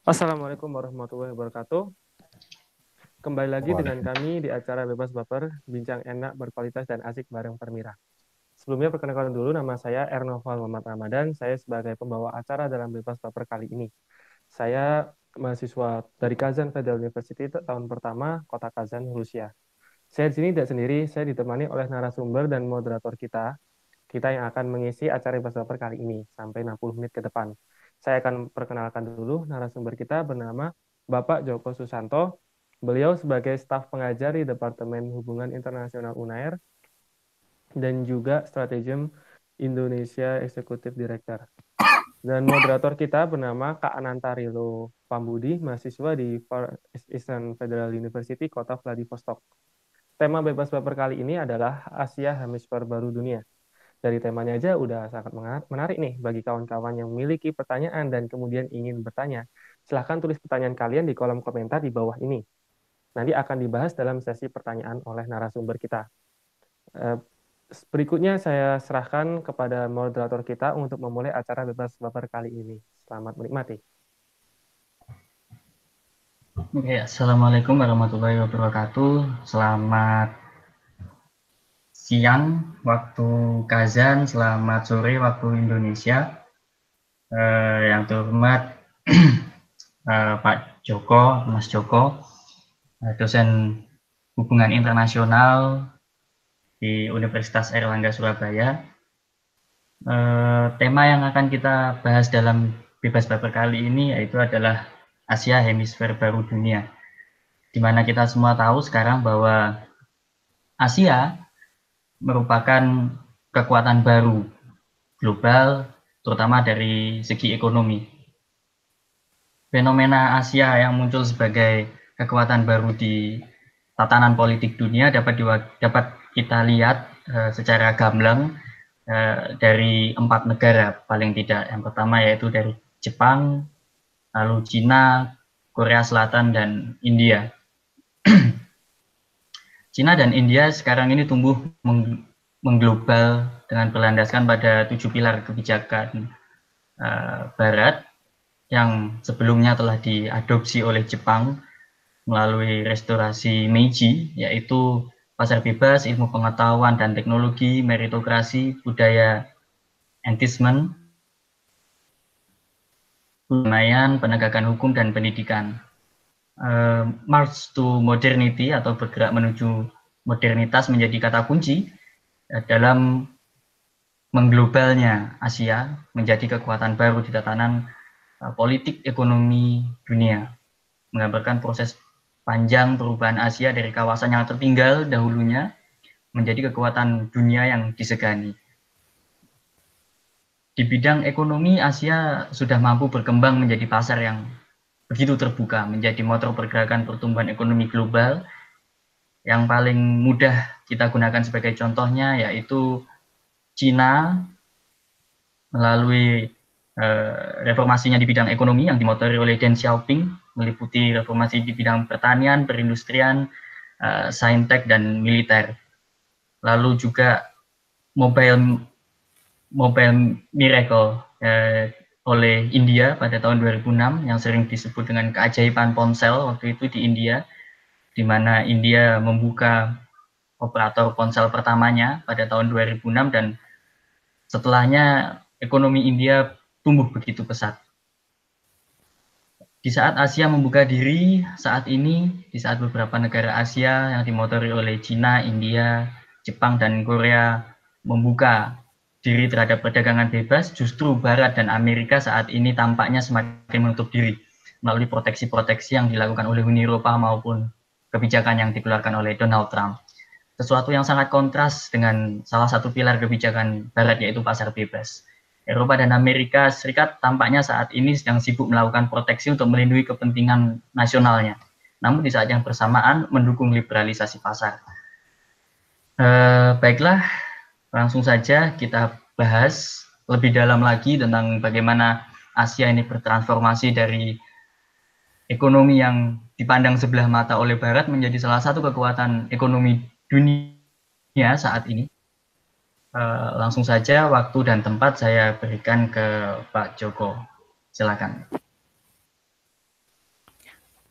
Assalamualaikum warahmatullahi wabarakatuh. Kembali lagi dengan kami di acara Bebas Baper, bincang enak, berkualitas, dan asik bareng Permira. Sebelumnya perkenalkan dulu nama saya Ernoval Muhammad Ramadan, saya sebagai pembawa acara dalam Bebas Baper kali ini. Saya mahasiswa dari Kazan Federal University tahun pertama, Kota Kazan, Rusia. Saya di sini tidak sendiri, saya ditemani oleh narasumber dan moderator kita, kita yang akan mengisi acara Bebas Baper kali ini sampai 60 menit ke depan. Saya akan perkenalkan dulu narasumber kita bernama Bapak Joko Susanto. Beliau sebagai staf pengajar di Departemen Hubungan Internasional UNAIR dan juga Strategem Indonesia Executive Director. Dan moderator kita bernama Kak Anantarilo Pambudi, mahasiswa di Far Eastern Federal University, Kota Vladivostok. Tema bebas baper kali ini adalah Asia Hemisfer Baru Dunia dari temanya aja udah sangat menarik nih bagi kawan-kawan yang memiliki pertanyaan dan kemudian ingin bertanya. Silahkan tulis pertanyaan kalian di kolom komentar di bawah ini. Nanti akan dibahas dalam sesi pertanyaan oleh narasumber kita. Eh, berikutnya saya serahkan kepada moderator kita untuk memulai acara bebas baper kali ini. Selamat menikmati. Assalamualaikum warahmatullahi wabarakatuh. Selamat siang waktu Kazan, selamat sore waktu Indonesia. Uh, yang terhormat uh, Pak Joko, Mas Joko, uh, dosen hubungan internasional di Universitas Erlangga Surabaya. Uh, tema yang akan kita bahas dalam bebas baper kali ini yaitu adalah Asia Hemisfer Baru Dunia. Di mana kita semua tahu sekarang bahwa Asia merupakan kekuatan baru global, terutama dari segi ekonomi. Fenomena Asia yang muncul sebagai kekuatan baru di tatanan politik dunia dapat dapat kita lihat uh, secara gamblang uh, dari empat negara paling tidak. Yang pertama yaitu dari Jepang, lalu Cina, Korea Selatan, dan India. Cina dan India sekarang ini tumbuh meng mengglobal dengan berlandaskan pada tujuh pilar kebijakan uh, Barat yang sebelumnya telah diadopsi oleh Jepang melalui restorasi Meiji, yaitu pasar bebas, ilmu pengetahuan dan teknologi, meritokrasi, budaya entismen, perdamaian, penegakan hukum, dan pendidikan uh, march to modernity atau bergerak menuju modernitas menjadi kata kunci uh, dalam mengglobalnya Asia menjadi kekuatan baru di tatanan uh, politik ekonomi dunia, menggambarkan proses panjang perubahan Asia dari kawasan yang tertinggal dahulunya menjadi kekuatan dunia yang disegani. Di bidang ekonomi, Asia sudah mampu berkembang menjadi pasar yang begitu terbuka menjadi motor pergerakan pertumbuhan ekonomi global yang paling mudah kita gunakan sebagai contohnya yaitu Cina melalui eh, reformasinya di bidang ekonomi yang dimotori oleh Deng Xiaoping meliputi reformasi di bidang pertanian, perindustrian, eh, saintek dan militer. Lalu juga mobile mobile miracle eh, oleh India pada tahun 2006 yang sering disebut dengan keajaiban ponsel waktu itu di India, di mana India membuka operator ponsel pertamanya pada tahun 2006 dan setelahnya ekonomi India tumbuh begitu pesat. Di saat Asia membuka diri, saat ini, di saat beberapa negara Asia yang dimotori oleh Cina, India, Jepang, dan Korea membuka diri terhadap perdagangan bebas, justru Barat dan Amerika saat ini tampaknya semakin menutup diri melalui proteksi-proteksi yang dilakukan oleh Uni Eropa maupun kebijakan yang dikeluarkan oleh Donald Trump. Sesuatu yang sangat kontras dengan salah satu pilar kebijakan Barat yaitu pasar bebas. Eropa dan Amerika Serikat tampaknya saat ini sedang sibuk melakukan proteksi untuk melindungi kepentingan nasionalnya. Namun di saat yang bersamaan mendukung liberalisasi pasar. Eh, baiklah, Langsung saja kita bahas lebih dalam lagi tentang bagaimana Asia ini bertransformasi dari ekonomi yang dipandang sebelah mata oleh Barat menjadi salah satu kekuatan ekonomi dunia saat ini. Uh, langsung saja waktu dan tempat saya berikan ke Pak Joko. Silakan.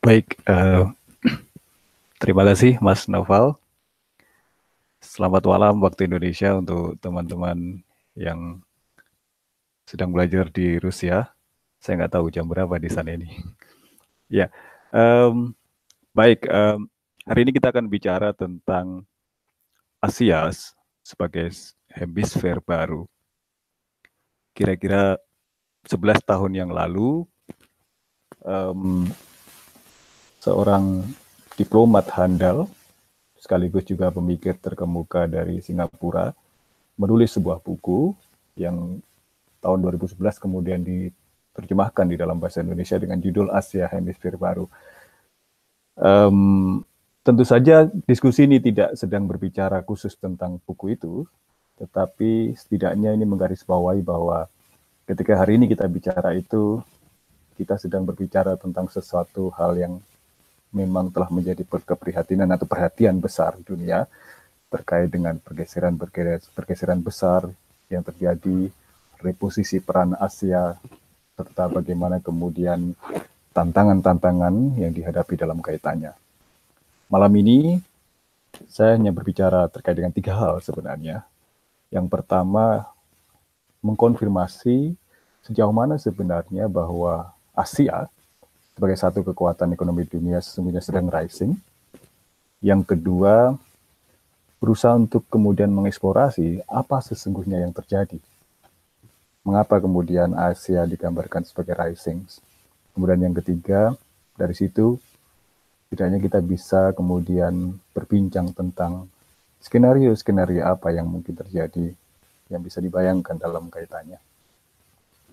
Baik, uh, terima kasih Mas Noval. Selamat malam waktu Indonesia untuk teman-teman yang sedang belajar di Rusia. Saya nggak tahu jam berapa di sana ini. ya, um, baik. Um, hari ini kita akan bicara tentang Asia sebagai hemisfer baru. Kira-kira 11 tahun yang lalu, um, seorang diplomat handal, sekaligus juga pemikir terkemuka dari Singapura, menulis sebuah buku yang tahun 2011 kemudian diterjemahkan di dalam bahasa Indonesia dengan judul Asia Hemisfer Baru. Um, tentu saja diskusi ini tidak sedang berbicara khusus tentang buku itu, tetapi setidaknya ini menggarisbawahi bahwa ketika hari ini kita bicara itu, kita sedang berbicara tentang sesuatu hal yang memang telah menjadi keprihatinan atau perhatian besar dunia terkait dengan pergeseran pergeseran besar yang terjadi, reposisi peran Asia, serta bagaimana kemudian tantangan-tantangan yang dihadapi dalam kaitannya. Malam ini saya hanya berbicara terkait dengan tiga hal sebenarnya. Yang pertama, mengkonfirmasi sejauh mana sebenarnya bahwa Asia sebagai satu kekuatan ekonomi dunia sesungguhnya sedang rising. Yang kedua, berusaha untuk kemudian mengeksplorasi apa sesungguhnya yang terjadi. Mengapa kemudian Asia digambarkan sebagai rising. Kemudian yang ketiga, dari situ tidaknya kita bisa kemudian berbincang tentang skenario-skenario apa yang mungkin terjadi yang bisa dibayangkan dalam kaitannya.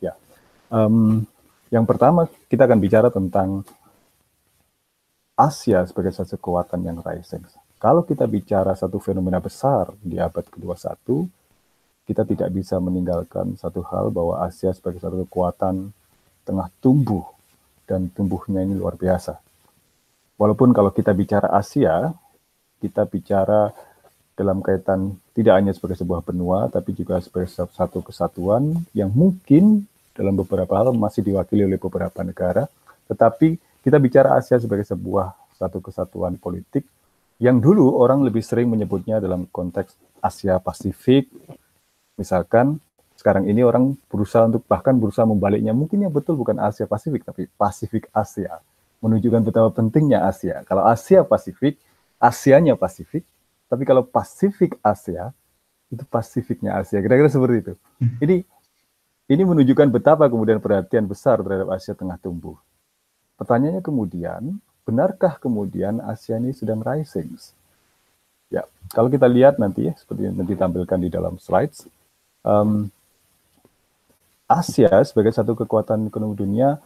Ya, um, yang pertama, kita akan bicara tentang Asia sebagai satu kekuatan yang rising. Kalau kita bicara satu fenomena besar di abad ke-21, kita tidak bisa meninggalkan satu hal bahwa Asia sebagai satu kekuatan tengah tumbuh dan tumbuhnya ini luar biasa. Walaupun kalau kita bicara Asia, kita bicara dalam kaitan tidak hanya sebagai sebuah benua, tapi juga sebagai satu kesatuan yang mungkin dalam beberapa hal masih diwakili oleh beberapa negara, tetapi kita bicara Asia sebagai sebuah satu kesatuan politik yang dulu orang lebih sering menyebutnya dalam konteks Asia Pasifik. Misalkan sekarang ini orang berusaha untuk bahkan berusaha membaliknya. Mungkin yang betul bukan Asia Pasifik, tapi Pasifik Asia. Menunjukkan betapa pentingnya Asia. Kalau Asia Pasifik, Asianya Pasifik. Tapi kalau Pasifik Asia, itu Pasifiknya Asia. Kira-kira seperti itu. Ini ini menunjukkan betapa kemudian perhatian besar terhadap Asia Tengah tumbuh. Pertanyaannya kemudian, benarkah kemudian Asia ini sedang rising? Ya, kalau kita lihat nanti, seperti yang ditampilkan di dalam slides, um, Asia sebagai satu kekuatan ekonomi dunia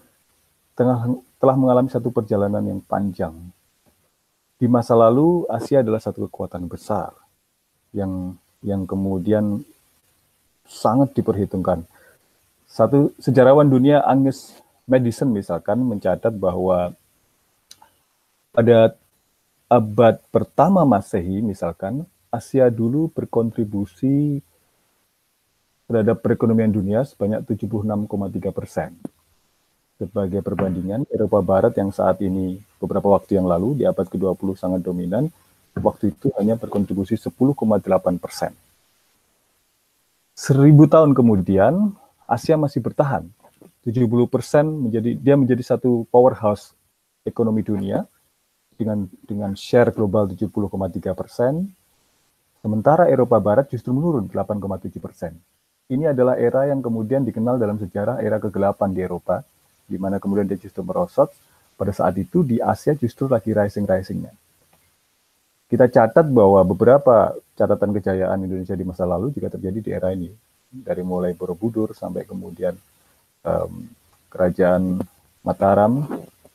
tengah, telah mengalami satu perjalanan yang panjang. Di masa lalu, Asia adalah satu kekuatan besar yang yang kemudian sangat diperhitungkan satu sejarawan dunia Agnes Madison misalkan mencatat bahwa pada abad pertama Masehi misalkan Asia dulu berkontribusi terhadap perekonomian dunia sebanyak 76,3 persen. Sebagai perbandingan, Eropa Barat yang saat ini beberapa waktu yang lalu di abad ke-20 sangat dominan, waktu itu hanya berkontribusi 10,8 persen. Seribu tahun kemudian, Asia masih bertahan. 70% menjadi dia menjadi satu powerhouse ekonomi dunia dengan dengan share global 70,3 persen. Sementara Eropa Barat justru menurun 8,7 persen. Ini adalah era yang kemudian dikenal dalam sejarah era kegelapan di Eropa, di mana kemudian dia justru merosot. Pada saat itu di Asia justru lagi rising-risingnya. Kita catat bahwa beberapa catatan kejayaan Indonesia di masa lalu juga terjadi di era ini dari mulai Borobudur sampai kemudian um, kerajaan Mataram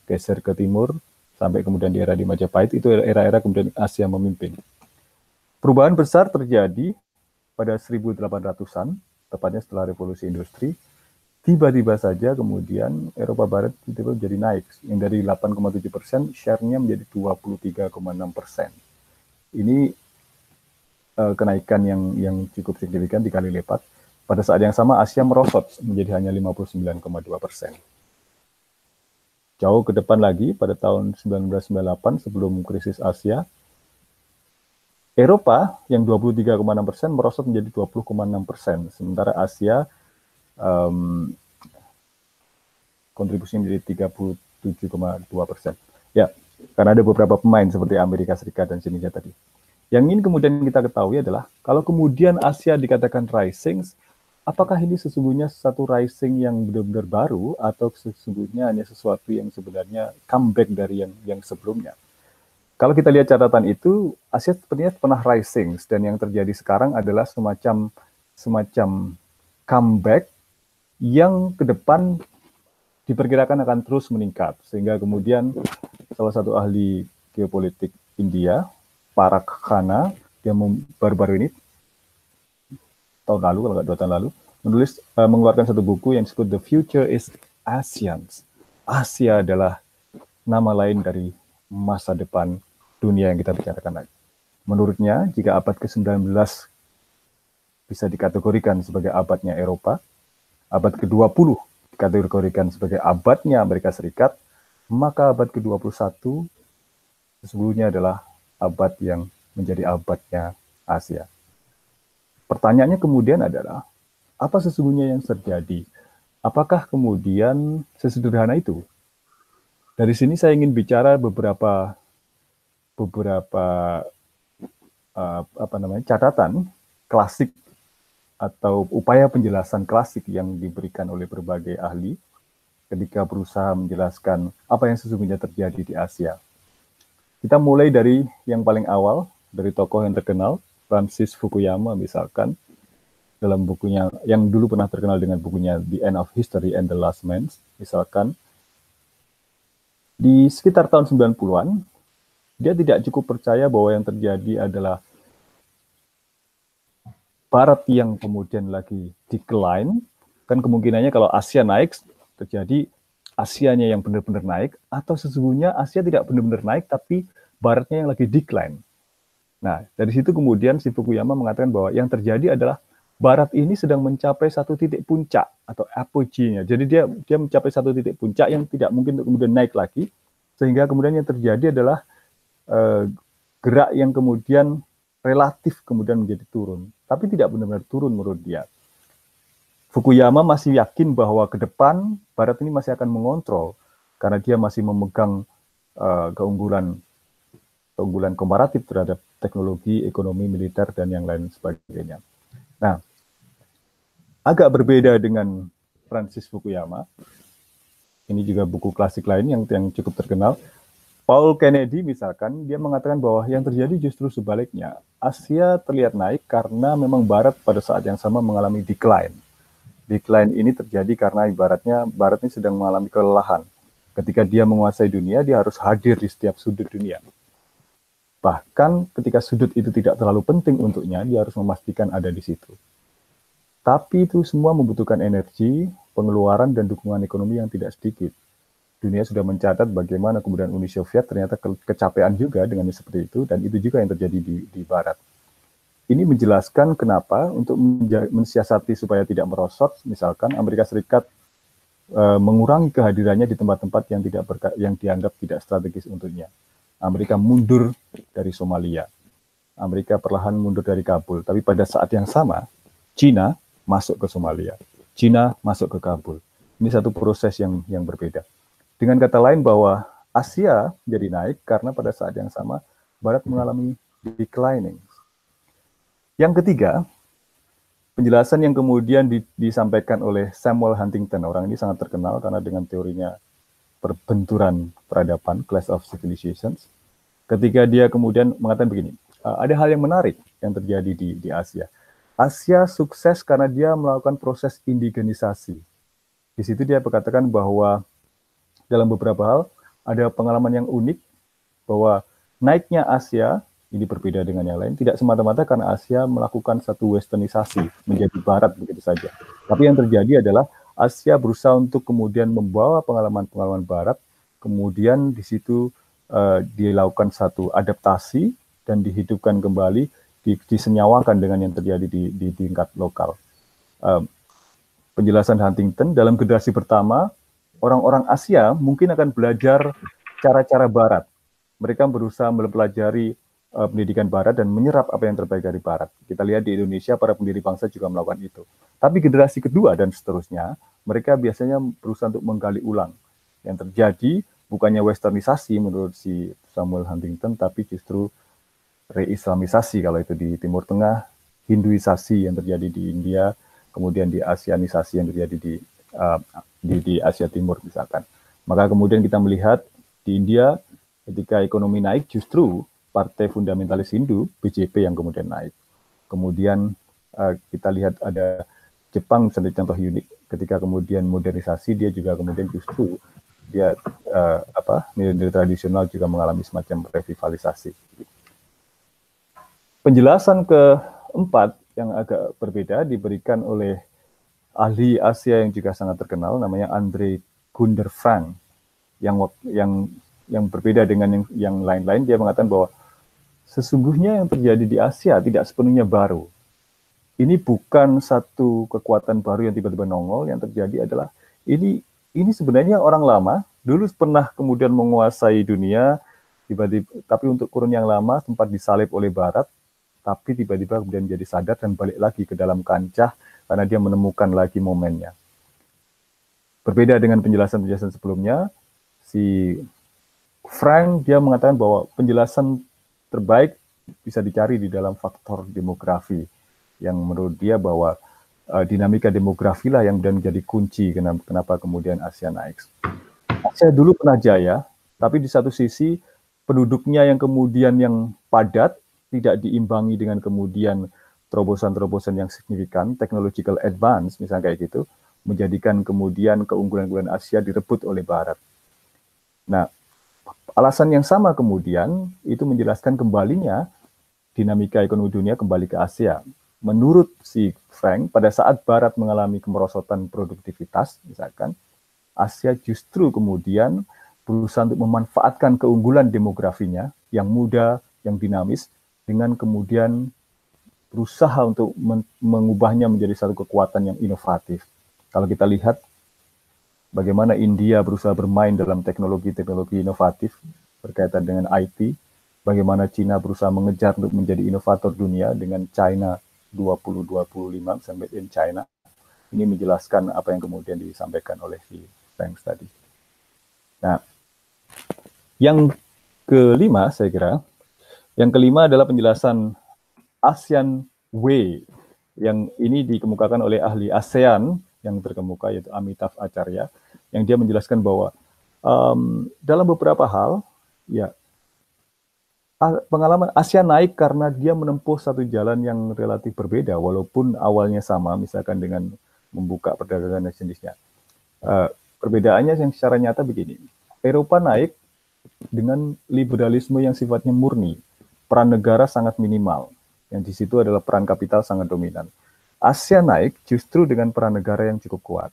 geser ke timur sampai kemudian di era di Majapahit itu era-era kemudian Asia memimpin. Perubahan besar terjadi pada 1800-an, tepatnya setelah revolusi industri. Tiba-tiba saja kemudian Eropa Barat tiba-tiba jadi naik, yang dari 8,7 persen, share-nya menjadi 23,6 persen. Ini uh, kenaikan yang yang cukup signifikan dikali lipat. Pada saat yang sama Asia merosot menjadi hanya 59,2 persen. Jauh ke depan lagi pada tahun 1998 sebelum krisis Asia, Eropa yang 23,6 persen merosot menjadi 20,6 persen, sementara Asia um, kontribusinya menjadi 37,2 persen. Ya, karena ada beberapa pemain seperti Amerika Serikat dan Indonesia tadi. Yang ingin kemudian kita ketahui adalah kalau kemudian Asia dikatakan rising, apakah ini sesungguhnya satu rising yang benar-benar baru atau sesungguhnya hanya sesuatu yang sebenarnya comeback dari yang yang sebelumnya? Kalau kita lihat catatan itu, Asia sepertinya pernah rising dan yang terjadi sekarang adalah semacam semacam comeback yang ke depan diperkirakan akan terus meningkat sehingga kemudian salah satu ahli geopolitik India, Parak Khanna, dia baru-baru ini tahun lalu kalau nggak dua tahun lalu menulis uh, mengeluarkan satu buku yang disebut The Future is ASEAN. Asia adalah nama lain dari masa depan dunia yang kita bicarakan lagi. Menurutnya, jika abad ke-19 bisa dikategorikan sebagai abadnya Eropa, abad ke-20 dikategorikan sebagai abadnya Amerika Serikat, maka abad ke-21 sesungguhnya adalah abad yang menjadi abadnya Asia. Pertanyaannya kemudian adalah, apa sesungguhnya yang terjadi? Apakah kemudian sesederhana itu? Dari sini saya ingin bicara beberapa beberapa uh, apa namanya catatan klasik atau upaya penjelasan klasik yang diberikan oleh berbagai ahli ketika berusaha menjelaskan apa yang sesungguhnya terjadi di Asia. Kita mulai dari yang paling awal, dari tokoh yang terkenal, Francis Fukuyama misalkan, dalam bukunya, yang dulu pernah terkenal dengan bukunya The End of History and the Last Man, misalkan, di sekitar tahun 90-an, dia tidak cukup percaya bahwa yang terjadi adalah Barat yang kemudian lagi decline, kan kemungkinannya kalau Asia naik, terjadi Asianya yang benar-benar naik, atau sesungguhnya Asia tidak benar-benar naik, tapi Baratnya yang lagi decline. Nah, dari situ kemudian si Fukuyama mengatakan bahwa yang terjadi adalah Barat ini sedang mencapai satu titik puncak atau apogee-nya. Jadi dia dia mencapai satu titik puncak yang tidak mungkin untuk kemudian naik lagi, sehingga kemudian yang terjadi adalah eh, gerak yang kemudian relatif kemudian menjadi turun, tapi tidak benar-benar turun menurut dia. Fukuyama masih yakin bahwa ke depan Barat ini masih akan mengontrol karena dia masih memegang uh, keunggulan keunggulan komparatif terhadap teknologi, ekonomi, militer dan yang lain sebagainya. Nah, agak berbeda dengan Francis Fukuyama. Ini juga buku klasik lain yang yang cukup terkenal Paul Kennedy misalkan, dia mengatakan bahwa yang terjadi justru sebaliknya. Asia terlihat naik karena memang Barat pada saat yang sama mengalami decline. Decline ini terjadi karena ibaratnya Barat ini sedang mengalami kelelahan. Ketika dia menguasai dunia, dia harus hadir di setiap sudut dunia. Bahkan ketika sudut itu tidak terlalu penting untuknya, dia harus memastikan ada di situ. Tapi itu semua membutuhkan energi, pengeluaran, dan dukungan ekonomi yang tidak sedikit dunia sudah mencatat bagaimana kemudian Uni Soviet ternyata ke kecapean juga dengan seperti itu dan itu juga yang terjadi di, di Barat. Ini menjelaskan kenapa untuk mensiasati supaya tidak merosot, misalkan Amerika Serikat e, mengurangi kehadirannya di tempat-tempat yang tidak yang dianggap tidak strategis untuknya. Amerika mundur dari Somalia, Amerika perlahan mundur dari Kabul, tapi pada saat yang sama Cina masuk ke Somalia, Cina masuk ke Kabul. Ini satu proses yang yang berbeda. Dengan kata lain bahwa Asia jadi naik karena pada saat yang sama Barat mengalami declining. Yang ketiga, penjelasan yang kemudian di, disampaikan oleh Samuel Huntington. Orang ini sangat terkenal karena dengan teorinya perbenturan peradaban, class of civilizations. Ketika dia kemudian mengatakan begini, ada hal yang menarik yang terjadi di, di Asia. Asia sukses karena dia melakukan proses indigenisasi. Di situ dia berkatakan bahwa dalam beberapa hal ada pengalaman yang unik bahwa naiknya Asia ini berbeda dengan yang lain tidak semata-mata karena Asia melakukan satu westernisasi menjadi barat begitu saja. Tapi yang terjadi adalah Asia berusaha untuk kemudian membawa pengalaman-pengalaman barat, kemudian di situ uh, dilakukan satu adaptasi dan dihidupkan kembali, disenyawakan dengan yang terjadi di, di tingkat lokal. Penjelasan Huntington dalam generasi pertama orang-orang Asia mungkin akan belajar cara-cara Barat. Mereka berusaha mempelajari uh, pendidikan Barat dan menyerap apa yang terbaik dari Barat. Kita lihat di Indonesia para pendiri bangsa juga melakukan itu. Tapi generasi kedua dan seterusnya, mereka biasanya berusaha untuk menggali ulang. Yang terjadi bukannya westernisasi menurut si Samuel Huntington, tapi justru reislamisasi kalau itu di Timur Tengah, Hinduisasi yang terjadi di India, kemudian di Asianisasi yang terjadi di uh, di, di Asia Timur misalkan. Maka kemudian kita melihat di India ketika ekonomi naik justru partai fundamentalis Hindu BJP yang kemudian naik. Kemudian uh, kita lihat ada Jepang misalnya contoh unik ketika kemudian modernisasi dia juga kemudian justru dia uh, apa nilai-nilai tradisional juga mengalami semacam revitalisasi. Penjelasan keempat yang agak berbeda diberikan oleh ahli Asia yang juga sangat terkenal namanya Andre Gunder yang yang yang berbeda dengan yang yang lain-lain dia mengatakan bahwa sesungguhnya yang terjadi di Asia tidak sepenuhnya baru. Ini bukan satu kekuatan baru yang tiba-tiba nongol, yang terjadi adalah ini ini sebenarnya orang lama dulu pernah kemudian menguasai dunia tiba-tiba tapi untuk kurun yang lama sempat disalib oleh barat tapi tiba-tiba kemudian jadi sadar dan balik lagi ke dalam kancah karena dia menemukan lagi momennya. Berbeda dengan penjelasan-penjelasan sebelumnya, si Frank dia mengatakan bahwa penjelasan terbaik bisa dicari di dalam faktor demografi yang menurut dia bahwa uh, dinamika demografi lah yang dan menjadi kunci kenapa, kenapa kemudian Asia naik. Asia dulu pernah jaya, tapi di satu sisi penduduknya yang kemudian yang padat tidak diimbangi dengan kemudian terobosan-terobosan yang signifikan, technological advance misalnya kayak gitu, menjadikan kemudian keunggulan-keunggulan Asia direbut oleh Barat. Nah, alasan yang sama kemudian itu menjelaskan kembalinya dinamika ekonomi dunia kembali ke Asia. Menurut si Frank, pada saat Barat mengalami kemerosotan produktivitas, misalkan, Asia justru kemudian berusaha untuk memanfaatkan keunggulan demografinya yang muda, yang dinamis, dengan kemudian berusaha untuk mengubahnya menjadi satu kekuatan yang inovatif. Kalau kita lihat bagaimana India berusaha bermain dalam teknologi-teknologi inovatif berkaitan dengan IT, bagaimana Cina berusaha mengejar untuk menjadi inovator dunia dengan China 2025 sampai in China. Ini menjelaskan apa yang kemudian disampaikan oleh si Banks tadi. Nah, yang kelima saya kira yang kelima adalah penjelasan ASEAN Way yang ini dikemukakan oleh ahli ASEAN yang terkemuka yaitu Amitav Acharya yang dia menjelaskan bahwa um, dalam beberapa hal ya pengalaman Asia naik karena dia menempuh satu jalan yang relatif berbeda walaupun awalnya sama misalkan dengan membuka perdagangan dan jenisnya. Uh, perbedaannya yang secara nyata begini. Eropa naik dengan liberalisme yang sifatnya murni peran negara sangat minimal. Yang di situ adalah peran kapital sangat dominan. Asia naik justru dengan peran negara yang cukup kuat.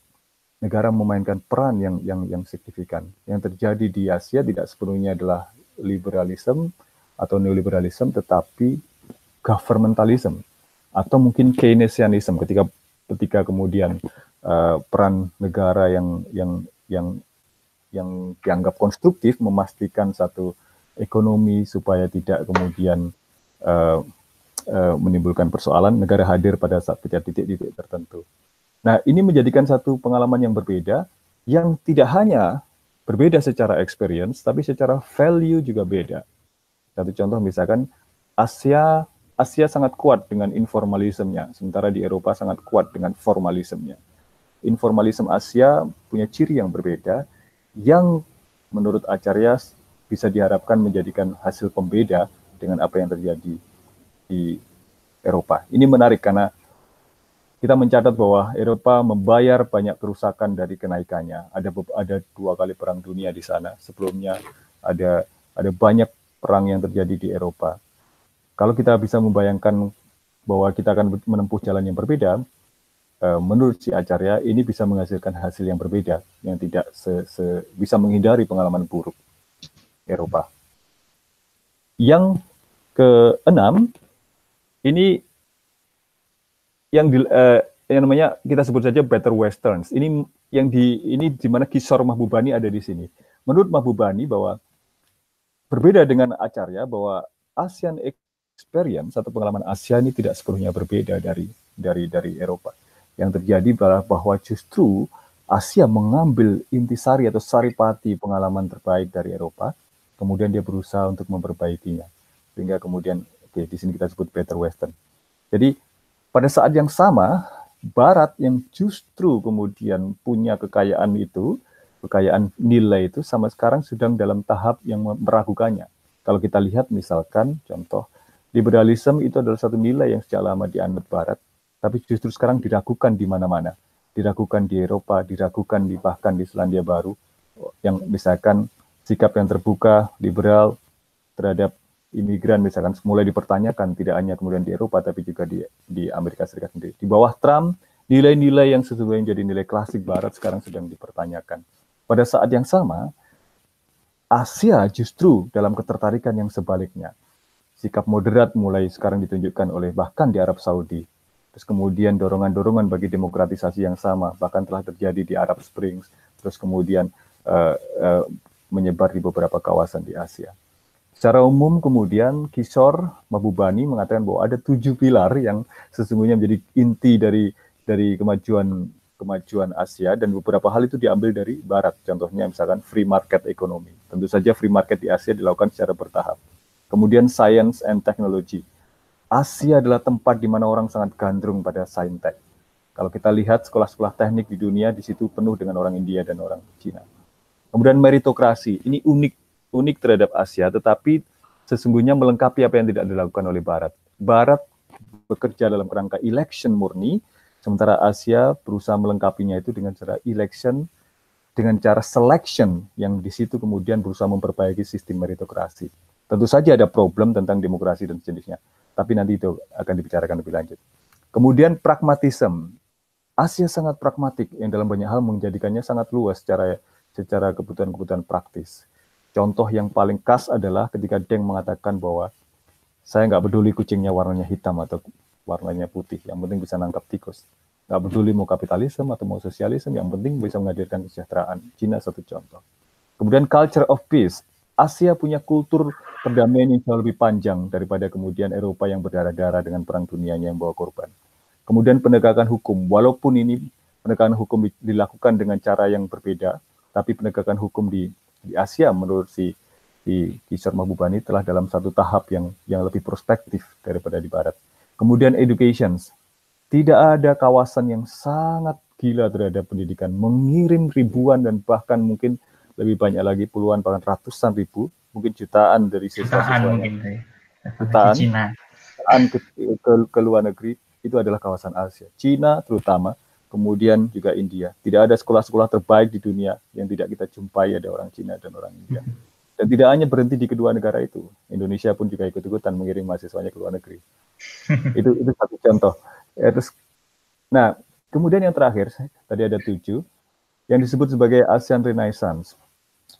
Negara memainkan peran yang yang yang signifikan. Yang terjadi di Asia tidak sepenuhnya adalah liberalisme atau neoliberalisme, tetapi governmentalism atau mungkin Keynesianism ketika ketika kemudian uh, peran negara yang yang yang yang dianggap konstruktif memastikan satu ekonomi supaya tidak kemudian uh, uh, menimbulkan persoalan negara hadir pada saat titik-titik tertentu. Nah, ini menjadikan satu pengalaman yang berbeda yang tidak hanya berbeda secara experience tapi secara value juga beda. Satu contoh misalkan Asia Asia sangat kuat dengan informalismenya, sementara di Eropa sangat kuat dengan formalismenya. Informalisme Asia punya ciri yang berbeda, yang menurut Acarya bisa diharapkan menjadikan hasil pembeda dengan apa yang terjadi di Eropa. Ini menarik karena kita mencatat bahwa Eropa membayar banyak kerusakan dari kenaikannya. Ada ada dua kali perang dunia di sana. Sebelumnya ada ada banyak perang yang terjadi di Eropa. Kalau kita bisa membayangkan bahwa kita akan menempuh jalan yang berbeda, eh, menurut si Acarya ini bisa menghasilkan hasil yang berbeda, yang tidak se, se, bisa menghindari pengalaman buruk. Eropa. Yang keenam, ini yang di, uh, yang namanya kita sebut saja better westerns. Ini yang di ini di mana Kisor Mahbubani ada di sini. Menurut Mahbubani bahwa berbeda dengan Acarya bahwa ASEAN experience atau pengalaman Asia ini tidak sepenuhnya berbeda dari dari dari Eropa. Yang terjadi adalah bahwa justru Asia mengambil intisari atau saripati pengalaman terbaik dari Eropa, kemudian dia berusaha untuk memperbaikinya. Sehingga kemudian, oke, okay, di sini kita sebut better western. Jadi pada saat yang sama, Barat yang justru kemudian punya kekayaan itu, kekayaan nilai itu sama sekarang sedang dalam tahap yang meragukannya. Kalau kita lihat misalkan contoh liberalisme itu adalah satu nilai yang sejak lama dianut Barat, tapi justru sekarang diragukan di mana-mana. Diragukan di Eropa, diragukan di bahkan di Selandia Baru, yang misalkan sikap yang terbuka, liberal terhadap imigran misalkan mulai dipertanyakan tidak hanya kemudian di Eropa tapi juga di di Amerika Serikat sendiri. Di bawah Trump, nilai-nilai yang sesungguhnya jadi nilai klasik barat sekarang sedang dipertanyakan. Pada saat yang sama, Asia justru dalam ketertarikan yang sebaliknya. Sikap moderat mulai sekarang ditunjukkan oleh bahkan di Arab Saudi. Terus kemudian dorongan-dorongan bagi demokratisasi yang sama bahkan telah terjadi di Arab Springs. Terus kemudian uh, uh, menyebar di beberapa kawasan di Asia. Secara umum kemudian Kisor Mabubani mengatakan bahwa ada tujuh pilar yang sesungguhnya menjadi inti dari dari kemajuan kemajuan Asia dan beberapa hal itu diambil dari Barat. Contohnya misalkan free market economy. Tentu saja free market di Asia dilakukan secara bertahap. Kemudian science and technology. Asia adalah tempat di mana orang sangat gandrung pada saintek. Kalau kita lihat sekolah-sekolah teknik di dunia di situ penuh dengan orang India dan orang Cina. Kemudian meritokrasi. Ini unik unik terhadap Asia, tetapi sesungguhnya melengkapi apa yang tidak dilakukan oleh Barat. Barat bekerja dalam kerangka election murni, sementara Asia berusaha melengkapinya itu dengan cara election, dengan cara selection, yang di situ kemudian berusaha memperbaiki sistem meritokrasi. Tentu saja ada problem tentang demokrasi dan sejenisnya, tapi nanti itu akan dibicarakan lebih lanjut. Kemudian pragmatisme. Asia sangat pragmatik yang dalam banyak hal menjadikannya sangat luas secara secara kebutuhan-kebutuhan praktis. Contoh yang paling khas adalah ketika Deng mengatakan bahwa saya nggak peduli kucingnya warnanya hitam atau warnanya putih, yang penting bisa nangkap tikus. Nggak peduli mau kapitalisme atau mau sosialisme, yang penting bisa menghadirkan kesejahteraan. Cina satu contoh. Kemudian culture of peace. Asia punya kultur perdamaian yang jauh lebih panjang daripada kemudian Eropa yang berdarah-darah dengan perang dunianya yang bawa korban. Kemudian penegakan hukum, walaupun ini penegakan hukum dilakukan dengan cara yang berbeda, tapi penegakan hukum di di Asia menurut si di Kisar Mahbubani telah dalam satu tahap yang yang lebih prospektif daripada di Barat. Kemudian education, tidak ada kawasan yang sangat gila terhadap pendidikan, mengirim ribuan dan bahkan mungkin lebih banyak lagi puluhan bahkan ratusan ribu, mungkin jutaan dari siswa-siswanya. Jutaan, jutaan ke, ke, ke luar negeri itu adalah kawasan Asia. Cina terutama kemudian juga India. Tidak ada sekolah-sekolah terbaik di dunia yang tidak kita jumpai ada orang Cina dan orang India. Dan tidak hanya berhenti di kedua negara itu, Indonesia pun juga ikut-ikutan mengirim mahasiswanya ke luar negeri. itu itu satu contoh. Ya, terus, nah kemudian yang terakhir tadi ada tujuh yang disebut sebagai ASEAN Renaissance.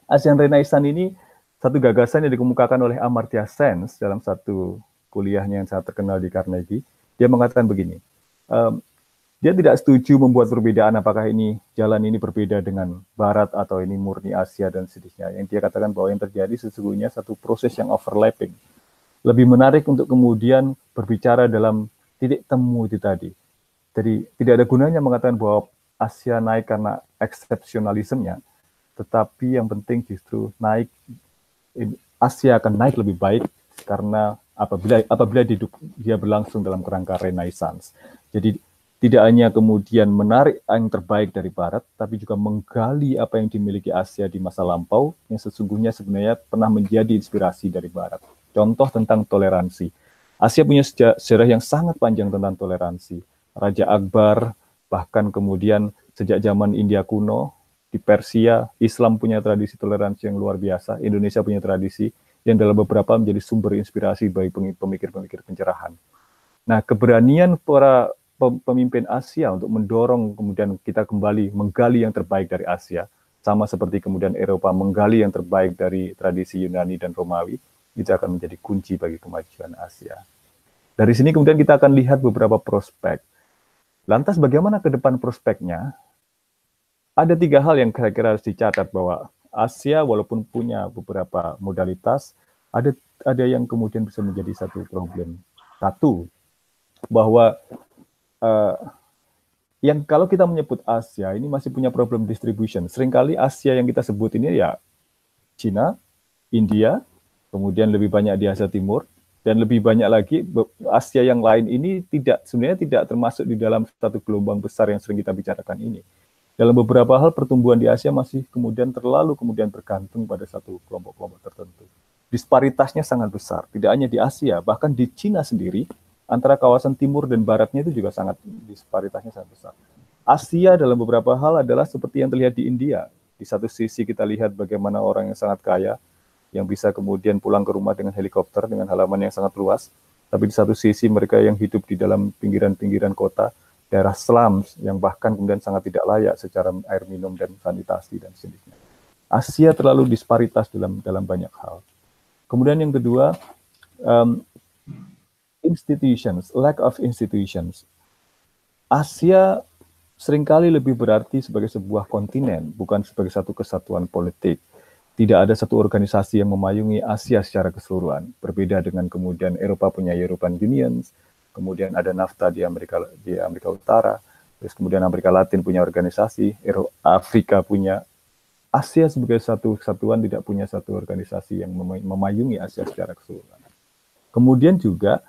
ASEAN Renaissance ini satu gagasan yang dikemukakan oleh Amartya Sen dalam satu kuliahnya yang sangat terkenal di Carnegie. Dia mengatakan begini, um, dia tidak setuju membuat perbedaan apakah ini jalan ini berbeda dengan Barat atau ini murni Asia dan seterusnya. Yang dia katakan bahwa yang terjadi sesungguhnya satu proses yang overlapping. Lebih menarik untuk kemudian berbicara dalam titik temu itu tadi. Jadi tidak ada gunanya mengatakan bahwa Asia naik karena eksepsionalismenya, tetapi yang penting justru naik Asia akan naik lebih baik karena apabila apabila dia berlangsung dalam kerangka renaissance. Jadi tidak hanya kemudian menarik yang terbaik dari Barat, tapi juga menggali apa yang dimiliki Asia di masa lampau yang sesungguhnya sebenarnya pernah menjadi inspirasi dari Barat. Contoh tentang toleransi. Asia punya sejarah yang sangat panjang tentang toleransi. Raja Akbar, bahkan kemudian sejak zaman India kuno, di Persia, Islam punya tradisi toleransi yang luar biasa. Indonesia punya tradisi yang dalam beberapa menjadi sumber inspirasi bagi pemikir-pemikir pencerahan. Nah, keberanian para pemimpin Asia untuk mendorong kemudian kita kembali menggali yang terbaik dari Asia, sama seperti kemudian Eropa menggali yang terbaik dari tradisi Yunani dan Romawi, itu akan menjadi kunci bagi kemajuan Asia. Dari sini kemudian kita akan lihat beberapa prospek. Lantas bagaimana ke depan prospeknya? Ada tiga hal yang kira-kira harus dicatat bahwa Asia walaupun punya beberapa modalitas, ada ada yang kemudian bisa menjadi satu problem. Satu, bahwa uh, yang kalau kita menyebut Asia ini masih punya problem distribution. Seringkali Asia yang kita sebut ini ya Cina, India, kemudian lebih banyak di Asia Timur, dan lebih banyak lagi Asia yang lain ini tidak sebenarnya tidak termasuk di dalam satu gelombang besar yang sering kita bicarakan ini dalam beberapa hal pertumbuhan di Asia masih kemudian terlalu kemudian bergantung pada satu kelompok-kelompok tertentu. Disparitasnya sangat besar, tidak hanya di Asia, bahkan di Cina sendiri, antara kawasan timur dan baratnya itu juga sangat disparitasnya sangat besar. Asia dalam beberapa hal adalah seperti yang terlihat di India. Di satu sisi kita lihat bagaimana orang yang sangat kaya, yang bisa kemudian pulang ke rumah dengan helikopter, dengan halaman yang sangat luas, tapi di satu sisi mereka yang hidup di dalam pinggiran-pinggiran kota, daerah slums yang bahkan kemudian sangat tidak layak secara air minum dan sanitasi dan sejenisnya. Asia terlalu disparitas dalam dalam banyak hal. Kemudian yang kedua, um, institutions, lack of institutions. Asia sering kali lebih berarti sebagai sebuah kontinen, bukan sebagai satu kesatuan politik. Tidak ada satu organisasi yang memayungi Asia secara keseluruhan. Berbeda dengan kemudian Eropa punya European Union, kemudian ada NAFTA di Amerika di Amerika Utara, terus kemudian Amerika Latin punya organisasi, Afrika punya Asia sebagai satu kesatuan tidak punya satu organisasi yang memayungi Asia secara keseluruhan. Kemudian juga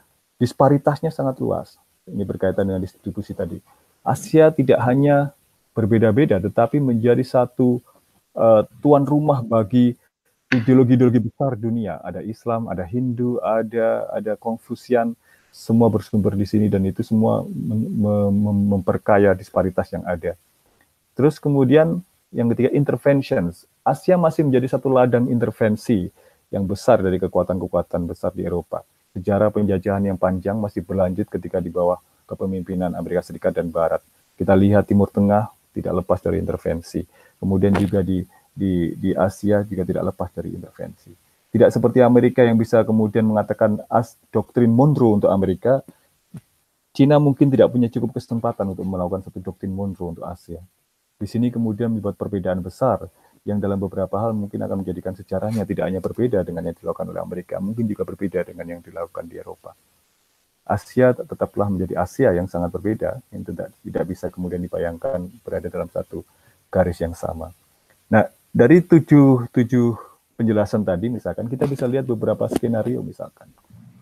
disparitasnya sangat luas. Ini berkaitan dengan distribusi tadi. Asia tidak hanya berbeda-beda, tetapi menjadi satu uh, tuan rumah bagi ideologi-ideologi besar dunia. Ada Islam, ada Hindu, ada ada Konfusian, semua bersumber di sini dan itu semua mem memperkaya disparitas yang ada. Terus kemudian yang ketiga interventions. Asia masih menjadi satu ladang intervensi yang besar dari kekuatan-kekuatan besar di Eropa. Sejarah penjajahan yang panjang masih berlanjut ketika di bawah kepemimpinan Amerika Serikat dan Barat. Kita lihat Timur Tengah tidak lepas dari intervensi. Kemudian juga di di di Asia juga tidak lepas dari intervensi. Tidak seperti Amerika yang bisa kemudian mengatakan as doktrin Monroe untuk Amerika, Cina mungkin tidak punya cukup kesempatan untuk melakukan satu doktrin Monroe untuk Asia. Di sini kemudian membuat perbedaan besar yang dalam beberapa hal mungkin akan menjadikan sejarahnya tidak hanya berbeda dengan yang dilakukan oleh Amerika, mungkin juga berbeda dengan yang dilakukan di Eropa. Asia tetaplah menjadi Asia yang sangat berbeda, yang tidak, tidak bisa kemudian dibayangkan berada dalam satu garis yang sama. Nah, dari tujuh, tujuh penjelasan tadi misalkan kita bisa lihat beberapa skenario misalkan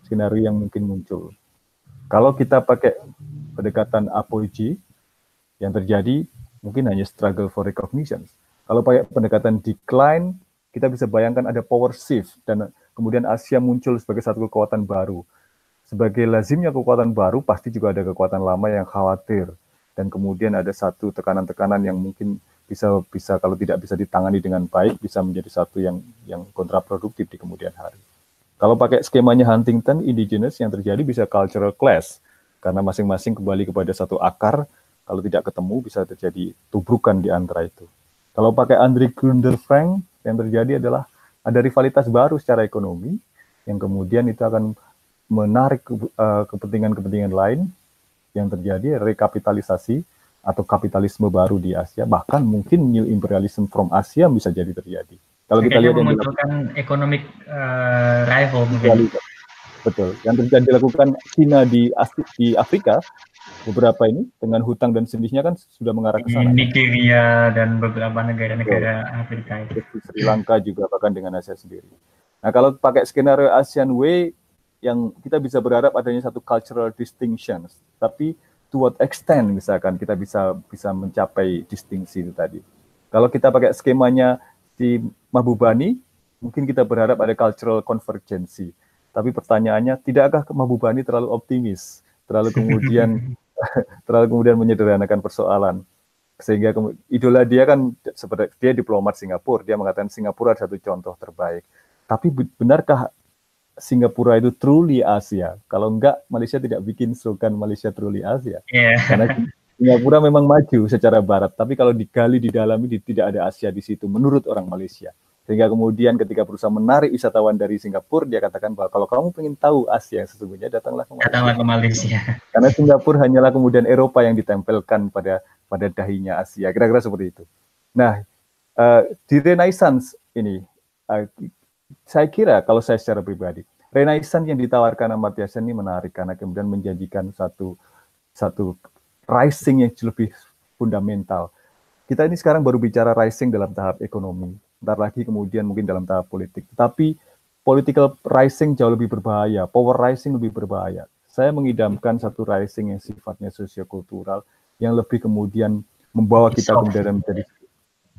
skenario yang mungkin muncul kalau kita pakai pendekatan apology yang terjadi mungkin hanya struggle for recognition kalau pakai pendekatan decline kita bisa bayangkan ada power shift dan kemudian Asia muncul sebagai satu kekuatan baru sebagai lazimnya kekuatan baru pasti juga ada kekuatan lama yang khawatir dan kemudian ada satu tekanan-tekanan yang mungkin bisa bisa kalau tidak bisa ditangani dengan baik bisa menjadi satu yang yang kontraproduktif di kemudian hari. Kalau pakai skemanya Huntington indigenous yang terjadi bisa cultural clash karena masing-masing kembali kepada satu akar kalau tidak ketemu bisa terjadi tubrukan di antara itu. Kalau pakai Andre Grunder Frank yang terjadi adalah ada rivalitas baru secara ekonomi yang kemudian itu akan menarik eh, kepentingan-kepentingan lain yang terjadi rekapitalisasi atau kapitalisme baru di Asia, bahkan mungkin new imperialism from Asia bisa jadi terjadi. Kalau kita lihat yang memunculkan economic uh, rival mungkin. Betul. Yang terjadi dilakukan China di di Afrika beberapa ini dengan hutang dan sendisnya kan sudah mengarah ke sana. Nigeria dan beberapa negara-negara Afrika itu. Sri Lanka juga bahkan dengan Asia sendiri. Nah, kalau pakai skenario ASEAN Way yang kita bisa berharap adanya satu cultural distinctions, tapi to what extent misalkan kita bisa bisa mencapai distingsi itu tadi. Kalau kita pakai skemanya di Mahbubani, mungkin kita berharap ada cultural convergency. Tapi pertanyaannya, tidakkah Mahbubani terlalu optimis, terlalu kemudian terlalu kemudian menyederhanakan persoalan? Sehingga idola dia kan seperti dia diplomat Singapura, dia mengatakan Singapura adalah satu contoh terbaik. Tapi benarkah Singapura itu truly Asia. Kalau enggak, Malaysia tidak bikin slogan Malaysia truly Asia. Yeah. Karena Singapura memang maju secara barat, tapi kalau digali di tidak ada Asia di situ menurut orang Malaysia. Sehingga kemudian ketika berusaha menarik wisatawan dari Singapura, dia katakan bahwa kalau kamu ingin tahu Asia yang sesungguhnya, datanglah ke Malaysia. Datanglah ke Malaysia. Karena Singapura hanyalah kemudian Eropa yang ditempelkan pada pada dahinya Asia. Kira-kira seperti itu. Nah, uh, di Renaissance ini, uh, saya kira kalau saya secara pribadi, Renaissance yang ditawarkan Amartya Sen ini menarik karena kemudian menjanjikan satu satu rising yang lebih fundamental. Kita ini sekarang baru bicara rising dalam tahap ekonomi Ntar lagi kemudian mungkin dalam tahap politik. Tapi political rising jauh lebih berbahaya, power rising lebih berbahaya. Saya mengidamkan satu rising yang sifatnya sosiokultural, yang lebih kemudian membawa kita kemudian menjadi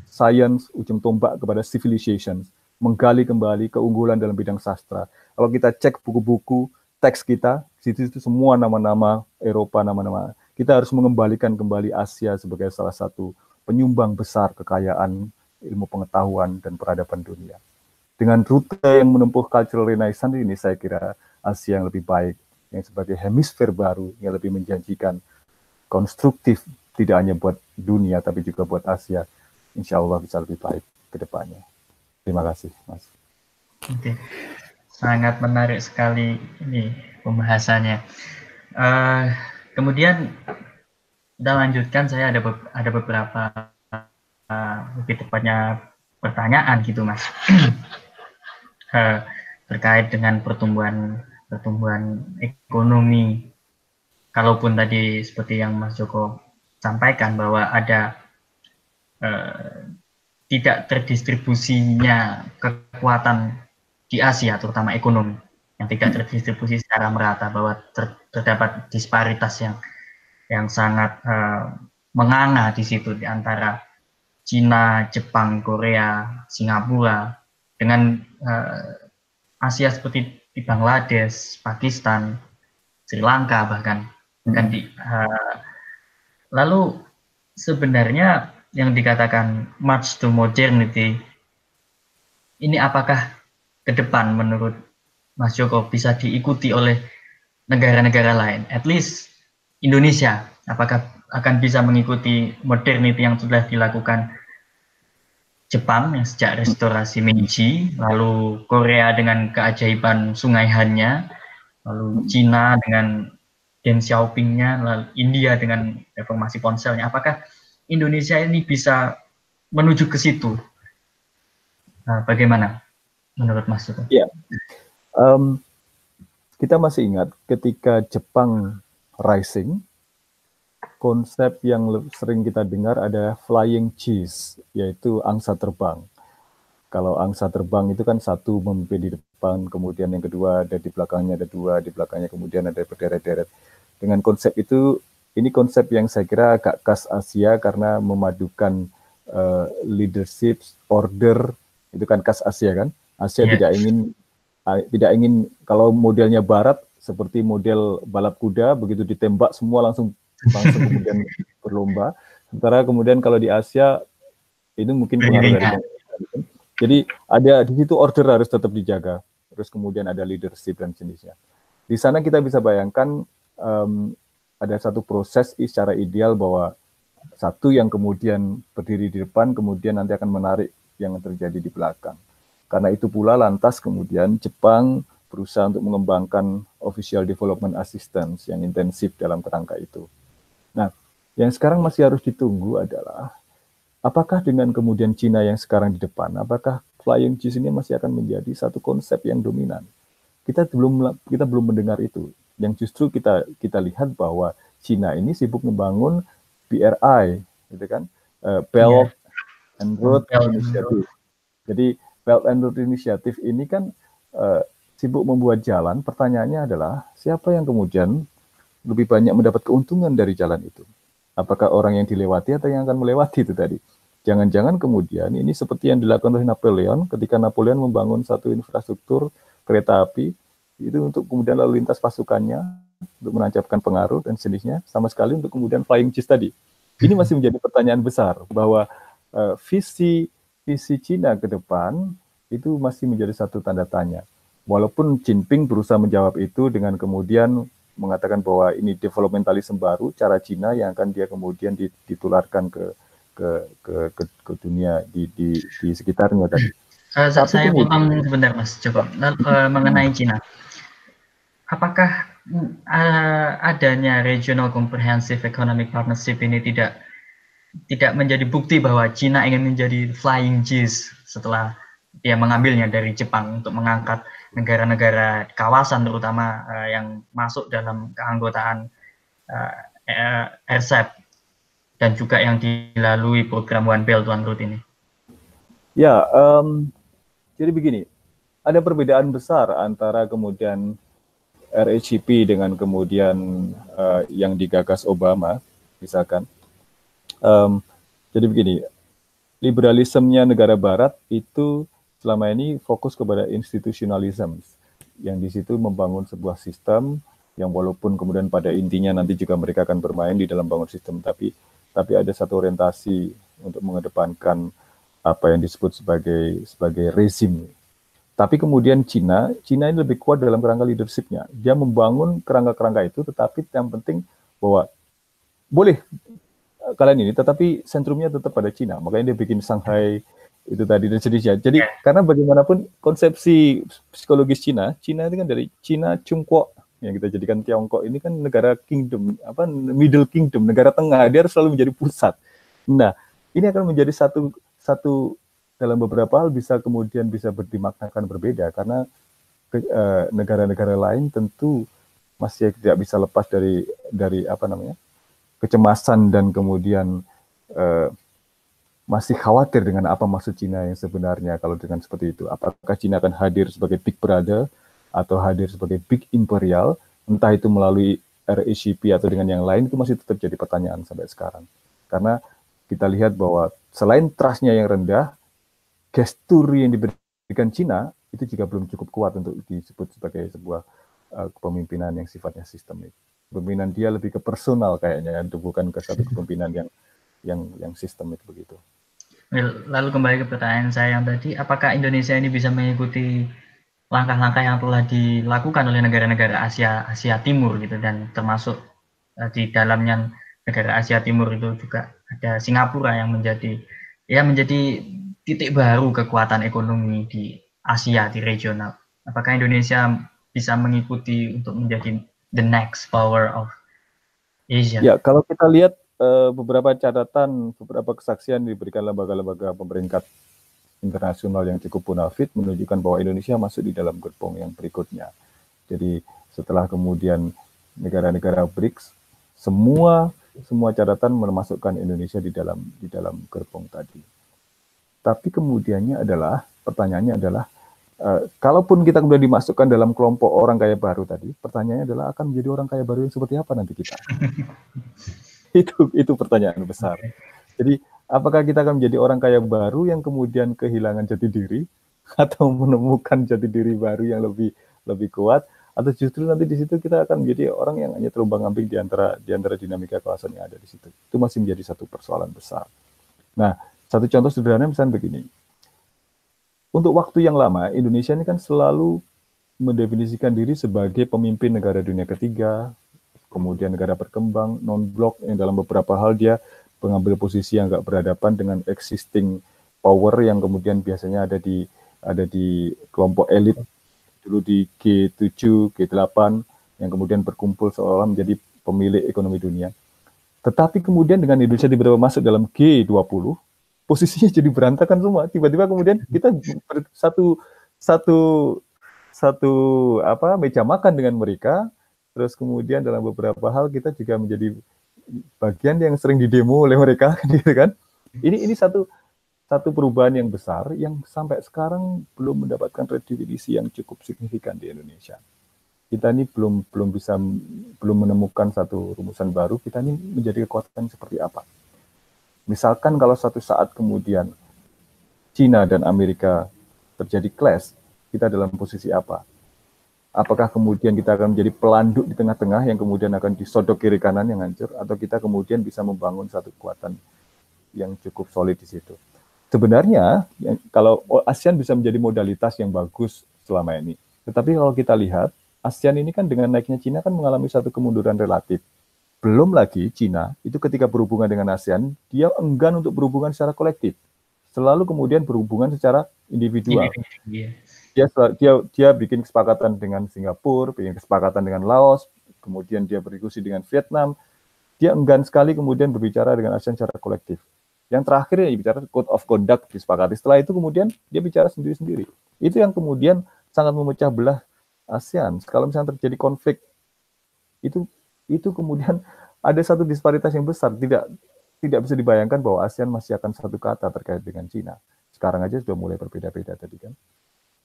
science, ujung tombak kepada civilization, menggali kembali keunggulan dalam bidang sastra. Kalau kita cek buku-buku, teks kita, situ itu semua nama-nama Eropa, nama-nama. Kita harus mengembalikan kembali Asia sebagai salah satu penyumbang besar kekayaan ilmu pengetahuan dan peradaban dunia. Dengan rute yang menempuh cultural renaissance ini, saya kira Asia yang lebih baik, yang sebagai hemisfer baru, yang lebih menjanjikan, konstruktif, tidak hanya buat dunia, tapi juga buat Asia, insya Allah bisa lebih baik ke depannya. Terima kasih, Mas. Oke, sangat menarik sekali ini pembahasannya. Uh, kemudian kita lanjutkan, saya ada ada beberapa lebih tepatnya pertanyaan gitu mas. Uh, terkait dengan pertumbuhan pertumbuhan ekonomi. Kalaupun tadi seperti yang Mas Joko sampaikan bahwa ada uh, tidak terdistribusinya kekuatan di Asia terutama ekonomi yang tidak terdistribusi secara merata bahwa ter, terdapat disparitas yang yang sangat uh, menganga di situ di antara Cina, Jepang, Korea, Singapura, dengan uh, Asia seperti di Bangladesh, Pakistan, Sri Lanka bahkan. Hmm. di, uh, lalu sebenarnya yang dikatakan march to modernity ini apakah ke depan menurut Mas Joko bisa diikuti oleh negara-negara lain, at least Indonesia, apakah akan bisa mengikuti modernity yang sudah dilakukan Jepang yang sejak restorasi Meiji, lalu Korea dengan keajaiban sungai Han-nya, lalu Cina dengan Deng Xiaoping-nya, lalu India dengan reformasi ponselnya. Apakah Indonesia ini bisa menuju ke situ? Nah, bagaimana menurut Mas Joko? Ya, um, kita masih ingat ketika Jepang rising, konsep yang sering kita dengar ada flying cheese, yaitu angsa terbang. Kalau angsa terbang itu kan satu memimpin di depan, kemudian yang kedua ada di belakangnya ada dua, di belakangnya kemudian ada berderet-deret. Dengan konsep itu, ini konsep yang saya kira agak khas Asia karena memadukan uh, leadership, order, itu kan khas Asia kan. Asia yeah. tidak ingin tidak ingin kalau modelnya Barat seperti model balap kuda begitu ditembak semua langsung langsung kemudian berlomba. Sementara kemudian kalau di Asia itu mungkin pengaruh dari jadi ada di situ order harus tetap dijaga. Terus kemudian ada leadership dan jenisnya. Di sana kita bisa bayangkan um, ada satu proses secara ideal bahwa satu yang kemudian berdiri di depan kemudian nanti akan menarik yang terjadi di belakang. Karena itu pula lantas kemudian Jepang berusaha untuk mengembangkan official development assistance yang intensif dalam kerangka itu. Nah, yang sekarang masih harus ditunggu adalah apakah dengan kemudian Cina yang sekarang di depan, apakah flying cheese ini masih akan menjadi satu konsep yang dominan? Kita belum kita belum mendengar itu. Yang justru kita kita lihat bahwa Cina ini sibuk membangun BRI, gitu kan, uh, Belt yeah. and Road Belt Initiative. Jadi Belt and Road Initiative ini kan uh, sibuk membuat jalan. Pertanyaannya adalah siapa yang kemudian lebih banyak mendapat keuntungan dari jalan itu. Apakah orang yang dilewati atau yang akan melewati itu tadi? Jangan-jangan kemudian ini seperti yang dilakukan oleh Napoleon ketika Napoleon membangun satu infrastruktur kereta api itu untuk kemudian lalu lintas pasukannya untuk menancapkan pengaruh dan jenisnya sama sekali untuk kemudian flying cheese tadi. Ini masih menjadi pertanyaan besar bahwa uh, visi visi Cina ke depan itu masih menjadi satu tanda tanya. Walaupun Jinping berusaha menjawab itu dengan kemudian mengatakan bahwa ini developmentalisme baru cara Cina yang akan dia kemudian ditularkan ke ke ke ke, ke dunia di, di di sekitarnya tadi. Uh, saya potong sebentar Mas Joko uh, mengenai Cina. Apakah uh, adanya Regional Comprehensive Economic Partnership ini tidak tidak menjadi bukti bahwa Cina ingin menjadi flying G's setelah dia mengambilnya dari Jepang untuk mengangkat negara-negara kawasan terutama uh, yang masuk dalam keanggotaan uh, RCEP dan juga yang dilalui program One Belt One Road ini. Ya, um, jadi begini, ada perbedaan besar antara kemudian RHCP dengan kemudian uh, yang digagas Obama, misalkan. Um, jadi begini, liberalismenya negara Barat itu selama ini fokus kepada institutionalism, yang di situ membangun sebuah sistem yang walaupun kemudian pada intinya nanti juga mereka akan bermain di dalam bangun sistem, tapi tapi ada satu orientasi untuk mengedepankan apa yang disebut sebagai sebagai rezim. Tapi kemudian Cina, Cina ini lebih kuat dalam kerangka leadershipnya. Dia membangun kerangka-kerangka itu, tetapi yang penting bahwa boleh eh, kalian ini, tetapi sentrumnya tetap pada Cina. Makanya dia bikin Shanghai itu tadi dan seterusnya. Jadi karena bagaimanapun konsepsi psikologis Cina, Cina itu kan dari Cina Cungkuo yang kita jadikan Tiongkok ini kan negara kingdom apa middle kingdom negara tengah dia harus selalu menjadi pusat. Nah ini akan menjadi satu satu dalam beberapa hal bisa kemudian bisa dimaknakan berbeda karena eh, negara-negara lain tentu masih tidak bisa lepas dari dari apa namanya kecemasan dan kemudian uh, masih khawatir dengan apa maksud Cina yang sebenarnya kalau dengan seperti itu. Apakah Cina akan hadir sebagai big brother atau hadir sebagai big imperial? Entah itu melalui RACP atau dengan yang lain itu masih tetap jadi pertanyaan sampai sekarang. Karena kita lihat bahwa selain trustnya yang rendah, gestur yang diberikan Cina itu juga belum cukup kuat untuk disebut sebagai sebuah uh, kepemimpinan yang sifatnya sistemik. Kepemimpinan dia lebih ke personal kayaknya, ya, bukan ke satu kepemimpinan yang yang yang sistemik begitu. Lalu kembali ke pertanyaan saya yang tadi, apakah Indonesia ini bisa mengikuti langkah-langkah yang telah dilakukan oleh negara-negara Asia Asia Timur gitu dan termasuk uh, di dalamnya negara Asia Timur itu juga ada Singapura yang menjadi ya menjadi titik baru kekuatan ekonomi di Asia di regional. Apakah Indonesia bisa mengikuti untuk menjadi the next power of Asia? Ya, kalau kita lihat uh, beberapa catatan, beberapa kesaksian diberikan lembaga-lembaga pemerintah internasional yang cukup bonafit menunjukkan bahwa Indonesia masuk di dalam gerbong yang berikutnya. Jadi setelah kemudian negara-negara BRICS, semua semua catatan memasukkan Indonesia di dalam di dalam gerbong tadi. Tapi kemudiannya adalah pertanyaannya adalah uh, kalaupun kita kemudian dimasukkan dalam kelompok orang kaya baru tadi, pertanyaannya adalah akan menjadi orang kaya baru yang seperti apa nanti kita? itu itu pertanyaan besar. Jadi apakah kita akan menjadi orang kaya baru yang kemudian kehilangan jati diri atau menemukan jati diri baru yang lebih lebih kuat atau justru nanti di situ kita akan menjadi orang yang hanya terumbang ambing di antara di antara dinamika kawasan yang ada di situ. Itu masih menjadi satu persoalan besar. Nah, satu contoh sederhana misalnya begini. Untuk waktu yang lama, Indonesia ini kan selalu mendefinisikan diri sebagai pemimpin negara dunia ketiga, kemudian negara berkembang, non-blok, yang dalam beberapa hal dia mengambil posisi yang nggak berhadapan dengan existing power yang kemudian biasanya ada di ada di kelompok elit dulu di G7, G8 yang kemudian berkumpul seolah menjadi pemilik ekonomi dunia. Tetapi kemudian dengan Indonesia tiba-tiba masuk dalam G20, posisinya jadi berantakan semua. Tiba-tiba kemudian kita satu satu satu apa meja makan dengan mereka, terus kemudian dalam beberapa hal kita juga menjadi bagian yang sering didemo oleh mereka, gitu kan? Ini ini satu satu perubahan yang besar yang sampai sekarang belum mendapatkan redefinisi yang cukup signifikan di Indonesia. Kita ini belum belum bisa belum menemukan satu rumusan baru. Kita ini menjadi kekuatan seperti apa? Misalkan kalau satu saat kemudian Cina dan Amerika terjadi clash, kita dalam posisi apa? Apakah kemudian kita akan menjadi pelanduk di tengah-tengah yang kemudian akan disodok kiri kanan yang hancur, atau kita kemudian bisa membangun satu kekuatan yang cukup solid di situ? sebenarnya ya, kalau ASEAN bisa menjadi modalitas yang bagus selama ini. Tetapi kalau kita lihat, ASEAN ini kan dengan naiknya Cina kan mengalami satu kemunduran relatif. Belum lagi Cina itu ketika berhubungan dengan ASEAN, dia enggan untuk berhubungan secara kolektif. selalu kemudian berhubungan secara individual. Iya. Dia dia dia bikin kesepakatan dengan Singapura, bikin kesepakatan dengan Laos, kemudian dia berdiskusi dengan Vietnam. Dia enggan sekali kemudian berbicara dengan ASEAN secara kolektif. Yang terakhir ya bicara code of conduct disepakati. Setelah itu kemudian dia bicara sendiri-sendiri. Itu yang kemudian sangat memecah belah ASEAN. Kalau misalnya terjadi konflik itu itu kemudian ada satu disparitas yang besar. Tidak tidak bisa dibayangkan bahwa ASEAN masih akan satu kata terkait dengan Cina. Sekarang aja sudah mulai berbeda-beda tadi kan.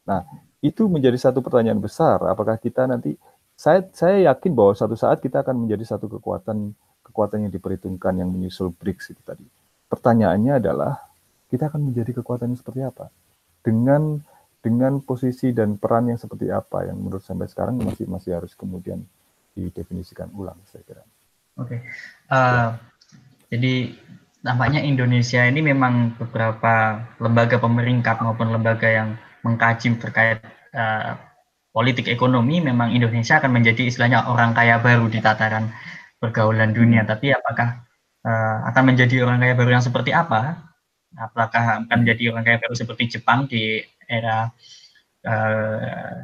Nah, itu menjadi satu pertanyaan besar. Apakah kita nanti saya saya yakin bahwa satu saat kita akan menjadi satu kekuatan kekuatan yang diperhitungkan yang menyusul BRICS itu tadi. Pertanyaannya adalah kita akan menjadi kekuatan yang seperti apa? Dengan dengan posisi dan peran yang seperti apa yang menurut sampai sekarang masih masih harus kemudian didefinisikan ulang saya kira. Oke. Okay. Uh, ya. Jadi nampaknya Indonesia ini memang beberapa lembaga pemeringkat maupun lembaga yang mengkaji terkait uh, politik ekonomi memang Indonesia akan menjadi istilahnya orang kaya baru di tataran pergaulan dunia. Tapi apakah uh, akan menjadi orang kaya baru yang seperti apa? Apakah akan menjadi orang kaya baru seperti Jepang di era uh,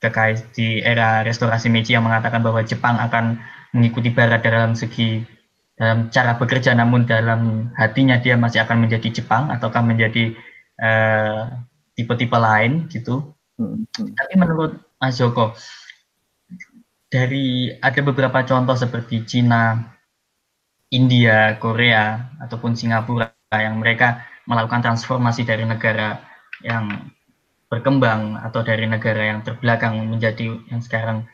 kekais di era restorasi Meiji yang mengatakan bahwa Jepang akan mengikuti Barat dalam segi dalam cara bekerja, namun dalam hatinya dia masih akan menjadi Jepang ataukah menjadi tipe-tipe uh, lain gitu. Hmm, hmm. Tapi menurut Mas Joko, dari ada beberapa contoh seperti Cina, India, Korea, ataupun Singapura yang mereka melakukan transformasi dari negara yang berkembang atau dari negara yang terbelakang menjadi yang sekarang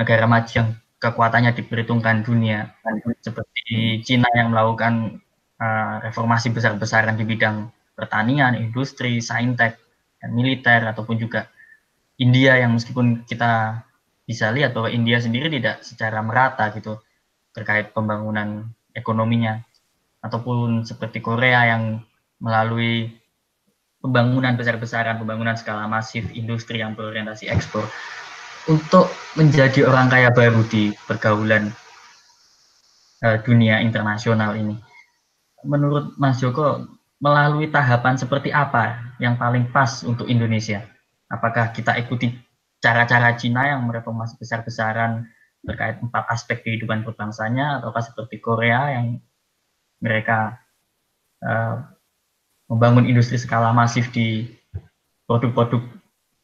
negara maju yang kekuatannya diperhitungkan dunia seperti Cina yang melakukan uh, reformasi besar-besaran di bidang pertanian, industri, saintek, dan militer ataupun juga India yang meskipun kita bisa lihat bahwa India sendiri tidak secara merata gitu terkait pembangunan ekonominya ataupun seperti Korea yang melalui pembangunan besar-besaran, pembangunan skala masif industri yang berorientasi ekspor untuk menjadi orang kaya baru di pergaulan uh, dunia internasional ini. Menurut Mas Joko, melalui tahapan seperti apa yang paling pas untuk Indonesia? Apakah kita ikuti cara-cara Cina yang mereformasi besar-besaran terkait empat aspek kehidupan berbangsanya ataukah seperti Korea yang mereka uh, membangun industri skala masif di produk-produk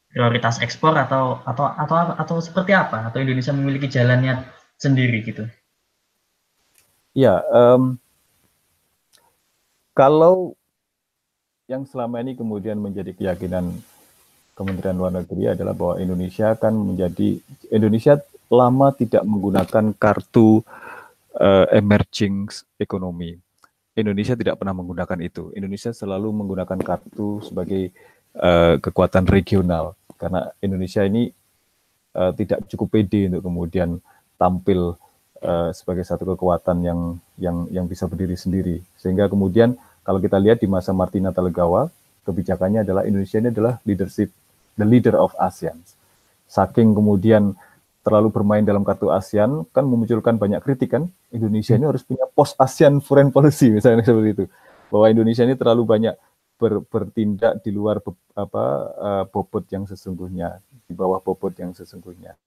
prioritas ekspor atau atau atau atau seperti apa atau Indonesia memiliki jalannya sendiri gitu? Ya, um, kalau yang selama ini kemudian menjadi keyakinan Kementerian Luar Negeri adalah bahwa Indonesia akan menjadi Indonesia lama tidak menggunakan kartu uh, emerging ekonomi. Indonesia tidak pernah menggunakan itu. Indonesia selalu menggunakan kartu sebagai uh, kekuatan regional karena Indonesia ini uh, tidak cukup pede untuk kemudian tampil uh, sebagai satu kekuatan yang yang yang bisa berdiri sendiri. Sehingga kemudian kalau kita lihat di masa Martina Telegawa, kebijakannya adalah Indonesia ini adalah leadership the leader of ASEAN. Saking kemudian terlalu bermain dalam kartu ASEAN kan memunculkan banyak kritik kan? Indonesia ini harus punya post ASEAN foreign policy misalnya seperti itu. Bahwa Indonesia ini terlalu banyak ber, bertindak di luar apa uh, bobot yang sesungguhnya di bawah bobot yang sesungguhnya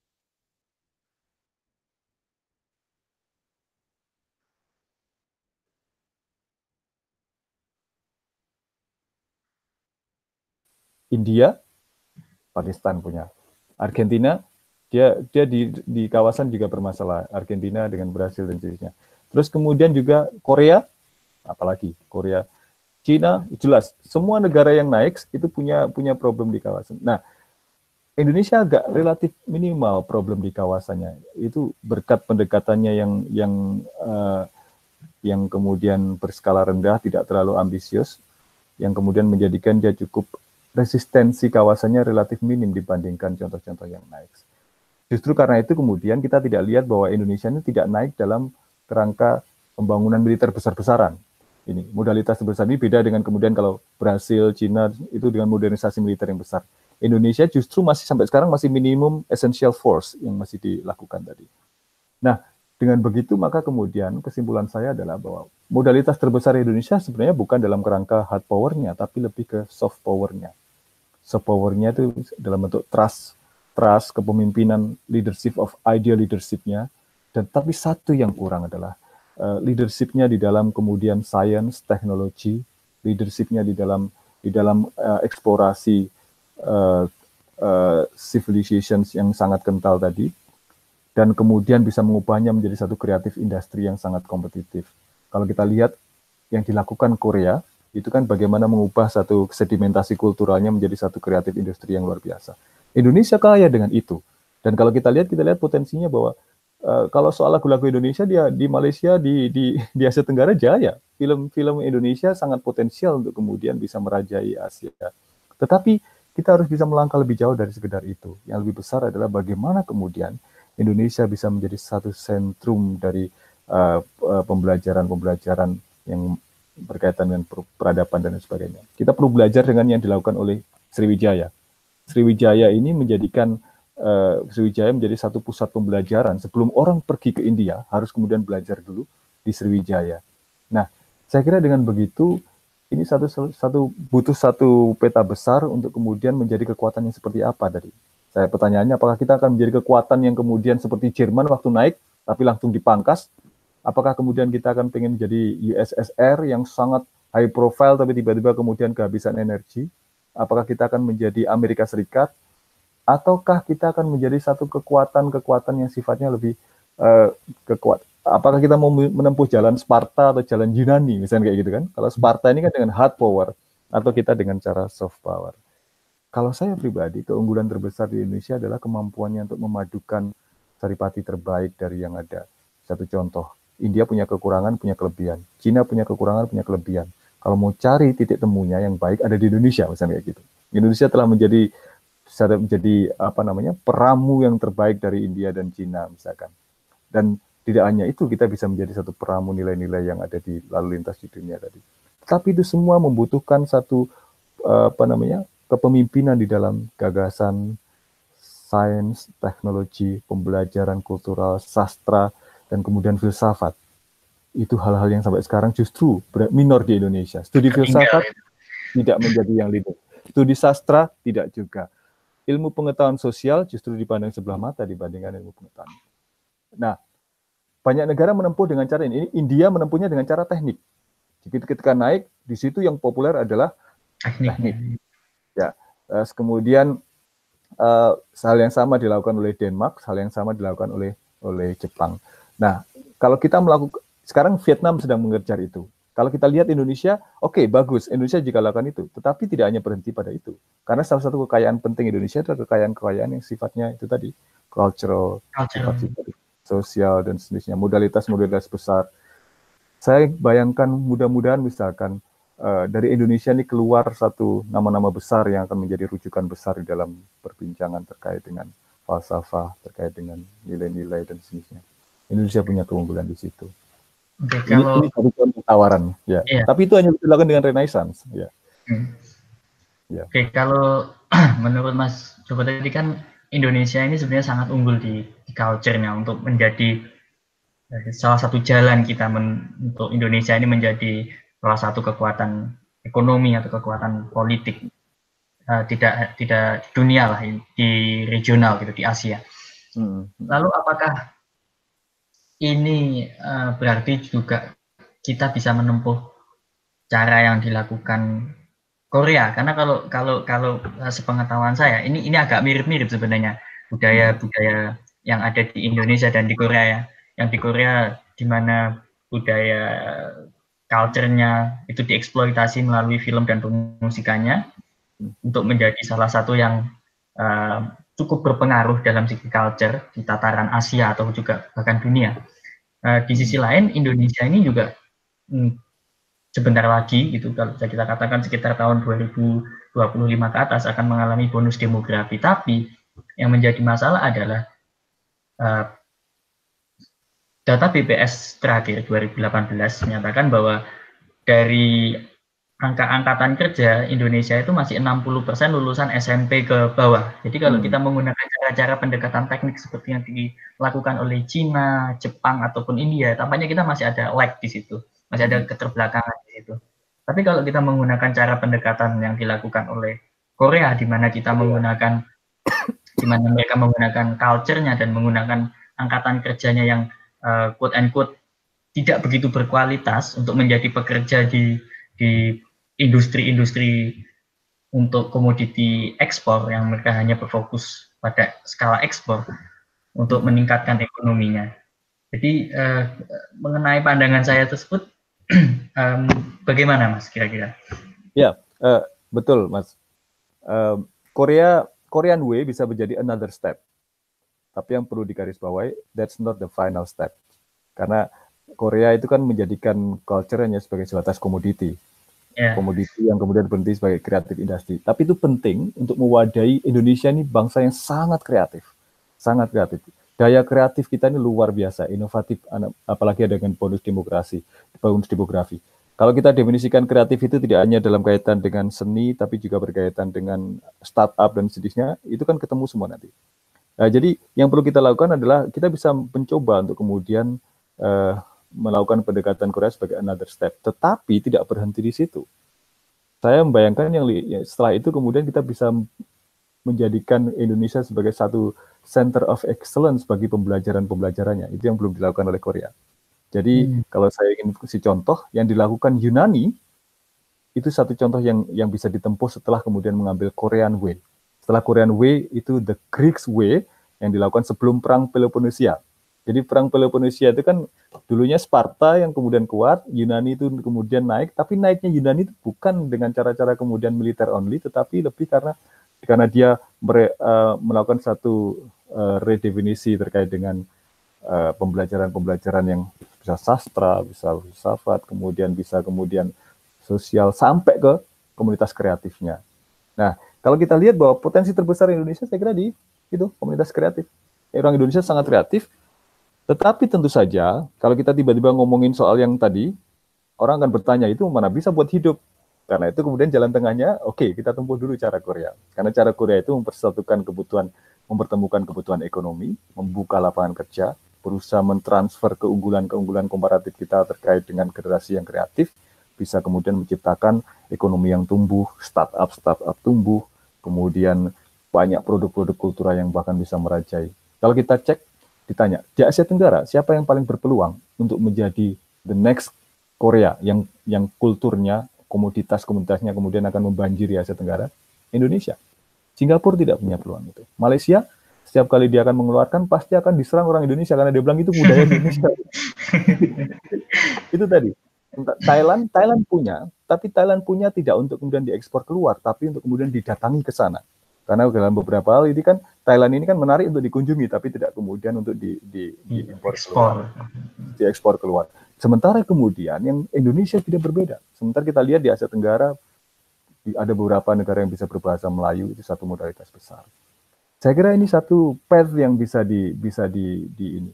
India Pakistan punya. Argentina dia dia di di kawasan juga bermasalah. Argentina dengan Brasil dan seterusnya. Terus kemudian juga Korea, apalagi Korea, Cina, jelas semua negara yang naik itu punya punya problem di kawasan. Nah, Indonesia agak relatif minimal problem di kawasannya. Itu berkat pendekatannya yang yang uh, yang kemudian berskala rendah, tidak terlalu ambisius, yang kemudian menjadikan dia cukup resistensi kawasannya relatif minim dibandingkan contoh-contoh yang naik. Justru karena itu kemudian kita tidak lihat bahwa Indonesia ini tidak naik dalam kerangka pembangunan militer besar-besaran. Ini modalitas sebesar ini beda dengan kemudian kalau Brasil, Cina itu dengan modernisasi militer yang besar. Indonesia justru masih sampai sekarang masih minimum essential force yang masih dilakukan tadi. Nah, Dengan begitu maka kemudian kesimpulan saya adalah bahwa modalitas terbesar Indonesia sebenarnya bukan dalam kerangka hard powernya, tapi lebih ke soft powernya. Soft powernya itu dalam bentuk trust, trust kepemimpinan, leadership of ideal leadershipnya, dan tapi satu yang kurang adalah uh, leadershipnya di dalam kemudian science, teknologi, leadershipnya di dalam di dalam uh, eksplorasi uh, uh, civilizations yang sangat kental tadi, dan kemudian bisa mengubahnya menjadi satu kreatif industri yang sangat kompetitif. Kalau kita lihat yang dilakukan Korea, itu kan bagaimana mengubah satu sedimentasi kulturalnya menjadi satu kreatif industri yang luar biasa. Indonesia kaya dengan itu. Dan kalau kita lihat, kita lihat potensinya bahwa uh, kalau soal lagu-lagu Indonesia dia di Malaysia di di di Asia Tenggara jaya. Film-film Indonesia sangat potensial untuk kemudian bisa merajai Asia. Tetapi kita harus bisa melangkah lebih jauh dari sekedar itu. Yang lebih besar adalah bagaimana kemudian Indonesia bisa menjadi satu sentrum dari uh, pembelajaran-pembelajaran yang berkaitan dengan peradaban dan sebagainya. Kita perlu belajar dengan yang dilakukan oleh Sriwijaya. Sriwijaya ini menjadikan uh, Sriwijaya menjadi satu pusat pembelajaran. Sebelum orang pergi ke India, harus kemudian belajar dulu di Sriwijaya. Nah, saya kira dengan begitu ini satu satu butuh satu peta besar untuk kemudian menjadi kekuatan yang seperti apa dari saya pertanyaannya, apakah kita akan menjadi kekuatan yang kemudian seperti Jerman waktu naik, tapi langsung dipangkas? Apakah kemudian kita akan pengen menjadi USSR yang sangat high profile, tapi tiba-tiba kemudian kehabisan energi? Apakah kita akan menjadi Amerika Serikat? Ataukah kita akan menjadi satu kekuatan-kekuatan yang sifatnya lebih uh, kekuat? Apakah kita mau menempuh jalan Sparta atau jalan Yunani, misalnya kayak gitu kan? Kalau Sparta ini kan dengan hard power, atau kita dengan cara soft power. Kalau saya pribadi, keunggulan terbesar di Indonesia adalah kemampuannya untuk memadukan saripati terbaik dari yang ada. Satu contoh, India punya kekurangan, punya kelebihan. Cina punya kekurangan, punya kelebihan. Kalau mau cari titik temunya yang baik ada di Indonesia, misalnya kayak gitu. Indonesia telah menjadi menjadi apa namanya peramu yang terbaik dari India dan Cina misalkan. Dan tidak hanya itu kita bisa menjadi satu peramu nilai-nilai yang ada di lalu lintas di dunia tadi. Tapi itu semua membutuhkan satu apa namanya kepemimpinan di dalam gagasan sains, teknologi, pembelajaran kultural, sastra, dan kemudian filsafat. Itu hal-hal yang sampai sekarang justru minor di Indonesia. Studi filsafat tidak menjadi yang leader. Studi sastra tidak juga. Ilmu pengetahuan sosial justru dipandang sebelah mata dibandingkan ilmu pengetahuan. Nah, banyak negara menempuh dengan cara ini. India menempuhnya dengan cara teknik. Ketika naik, di situ yang populer adalah teknik. Ya, kemudian uh, hal yang sama dilakukan oleh Denmark, hal yang sama dilakukan oleh oleh Jepang. Nah, kalau kita melakukan sekarang Vietnam sedang mengejar itu. Kalau kita lihat Indonesia, oke okay, bagus Indonesia jika lakukan itu, tetapi tidak hanya berhenti pada itu. Karena salah satu kekayaan penting Indonesia adalah kekayaan-kekayaan yang sifatnya itu tadi cultural, cultural. Sifat, sosial dan sejenisnya, modalitas-modalitas besar. Saya bayangkan mudah-mudahan misalkan uh, dari Indonesia ini keluar satu nama-nama besar yang akan menjadi rujukan besar di dalam perbincangan terkait dengan falsafah, terkait dengan nilai-nilai dan sejenisnya. Indonesia punya keunggulan di situ. Oke, kalau ini, satu contoh tawaran, ya. Iya. Tapi itu hanya dilakukan dengan renaissance, ya. Hmm. ya. Oke, kalau menurut Mas Coba tadi kan Indonesia ini sebenarnya sangat unggul di, di culture-nya untuk menjadi eh, salah satu jalan kita men, untuk Indonesia ini menjadi salah satu kekuatan ekonomi atau kekuatan politik uh, tidak tidak dunia lah di regional gitu di Asia. Hmm. Lalu apakah ini uh, berarti juga kita bisa menempuh cara yang dilakukan Korea. Karena kalau kalau kalau uh, sepengetahuan saya ini ini agak mirip-mirip sebenarnya budaya budaya yang ada di Indonesia dan di Korea ya. Yang di Korea di mana budaya culture-nya itu dieksploitasi melalui film dan pemusikannya untuk menjadi salah satu yang uh, cukup berpengaruh dalam segi culture di tataran Asia atau juga bahkan dunia. Uh, di sisi lain Indonesia ini juga hmm, sebentar lagi gitu kalau bisa kita katakan sekitar tahun 2025 ke atas akan mengalami bonus demografi. Tapi yang menjadi masalah adalah uh, data BPS terakhir 2018 menyatakan bahwa dari angka angkatan kerja Indonesia itu masih 60% lulusan SMP ke bawah. Jadi kalau hmm. kita menggunakan cara-cara pendekatan teknik seperti yang dilakukan oleh Cina, Jepang ataupun India, tampaknya kita masih ada lag di situ, masih ada hmm. keterbelakangan di situ. Tapi kalau kita menggunakan cara pendekatan yang dilakukan oleh Korea, di mana kita menggunakan, di mana mereka menggunakan culture-nya dan menggunakan angkatan kerjanya yang uh, quote and quote tidak begitu berkualitas untuk menjadi pekerja di di industri-industri untuk komoditi ekspor yang mereka hanya berfokus pada skala ekspor untuk meningkatkan ekonominya. Jadi eh, mengenai pandangan saya tersebut, um, bagaimana Mas kira-kira? Ya, uh, betul Mas. Uh, Korea Korean Way bisa menjadi another step. Tapi yang perlu digarisbawahi, that's not the final step. Karena Korea itu kan menjadikan culture-nya sebagai sebatas komoditi. Yeah. Komoditi yang kemudian berhenti sebagai kreatif industri. Tapi itu penting untuk mewadahi Indonesia ini bangsa yang sangat kreatif. Sangat kreatif. Daya kreatif kita ini luar biasa, inovatif, apalagi ada dengan bonus demokrasi, bonus demografi. Kalau kita definisikan kreatif itu tidak hanya dalam kaitan dengan seni, tapi juga berkaitan dengan startup dan sejenisnya, itu kan ketemu semua nanti. Nah, jadi yang perlu kita lakukan adalah kita bisa mencoba untuk kemudian uh, melakukan pendekatan Korea sebagai another step, tetapi tidak berhenti di situ. Saya membayangkan yang ya, setelah itu kemudian kita bisa menjadikan Indonesia sebagai satu center of excellence bagi pembelajaran-pembelajarannya. Itu yang belum dilakukan oleh Korea. Jadi hmm. kalau saya ingin kasih contoh, yang dilakukan Yunani itu satu contoh yang yang bisa ditempuh setelah kemudian mengambil Korean Way. Setelah Korean Way itu the Greeks Way yang dilakukan sebelum perang Peloponnesia. Jadi perang Peloponnesia itu kan dulunya Sparta yang kemudian kuat, Yunani itu kemudian naik, tapi naiknya Yunani itu bukan dengan cara-cara kemudian militer only, tetapi lebih karena karena dia mere, uh, melakukan satu uh, redefinisi terkait dengan uh, pembelajaran-pembelajaran yang bisa sastra, bisa filsafat, kemudian bisa kemudian sosial sampai ke komunitas kreatifnya. Nah, kalau kita lihat bahwa potensi terbesar Indonesia saya kira di itu komunitas kreatif. Orang Indonesia sangat kreatif, tetapi tentu saja, kalau kita tiba-tiba ngomongin soal yang tadi, orang akan bertanya itu mana bisa buat hidup. Karena itu kemudian jalan tengahnya, oke okay, kita tempuh dulu cara Korea. Karena cara Korea itu mempersatukan kebutuhan, mempertemukan kebutuhan ekonomi, membuka lapangan kerja, berusaha mentransfer keunggulan-keunggulan komparatif kita terkait dengan generasi yang kreatif, bisa kemudian menciptakan ekonomi yang tumbuh, startup-startup tumbuh, kemudian banyak produk-produk kultural yang bahkan bisa merajai. Kalau kita cek ditanya di Asia Tenggara siapa yang paling berpeluang untuk menjadi the next Korea yang yang kulturnya komoditas komoditasnya kemudian akan membanjiri Asia Tenggara? Indonesia. Singapura tidak punya peluang itu. Malaysia setiap kali dia akan mengeluarkan pasti akan diserang orang Indonesia karena dia bilang itu budaya Indonesia. Itu tadi. Thailand Thailand punya tapi Thailand punya tidak untuk kemudian diekspor keluar tapi untuk kemudian didatangi ke sana karena dalam beberapa hal ini kan Thailand ini kan menarik untuk dikunjungi tapi tidak kemudian untuk di, di, di impor keluar, diekspor keluar. Sementara kemudian yang Indonesia tidak berbeda. Sementara kita lihat di Asia Tenggara ada beberapa negara yang bisa berbahasa Melayu itu satu modalitas besar. Saya kira ini satu path yang bisa di bisa di, di ini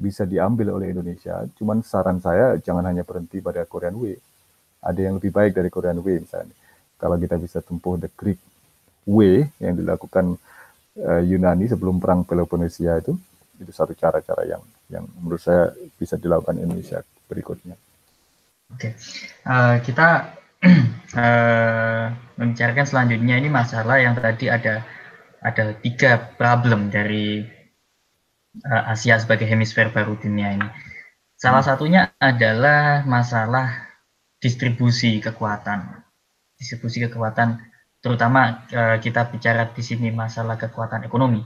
bisa diambil oleh Indonesia. Cuman saran saya jangan hanya berhenti pada Korean Way. Ada yang lebih baik dari Korean Way misalnya. Kalau kita bisa tempuh the Greek way yang dilakukan uh, Yunani sebelum perang Peloponnesia itu itu satu cara-cara yang yang menurut saya bisa dilakukan Indonesia berikutnya. Oke, okay. uh, eh, kita uh, membicarakan selanjutnya ini masalah yang tadi ada ada tiga problem dari uh, Asia sebagai hemisfer baru dunia ini. Salah hmm. satunya adalah masalah distribusi kekuatan. Distribusi kekuatan terutama uh, kita bicara di sini masalah kekuatan ekonomi.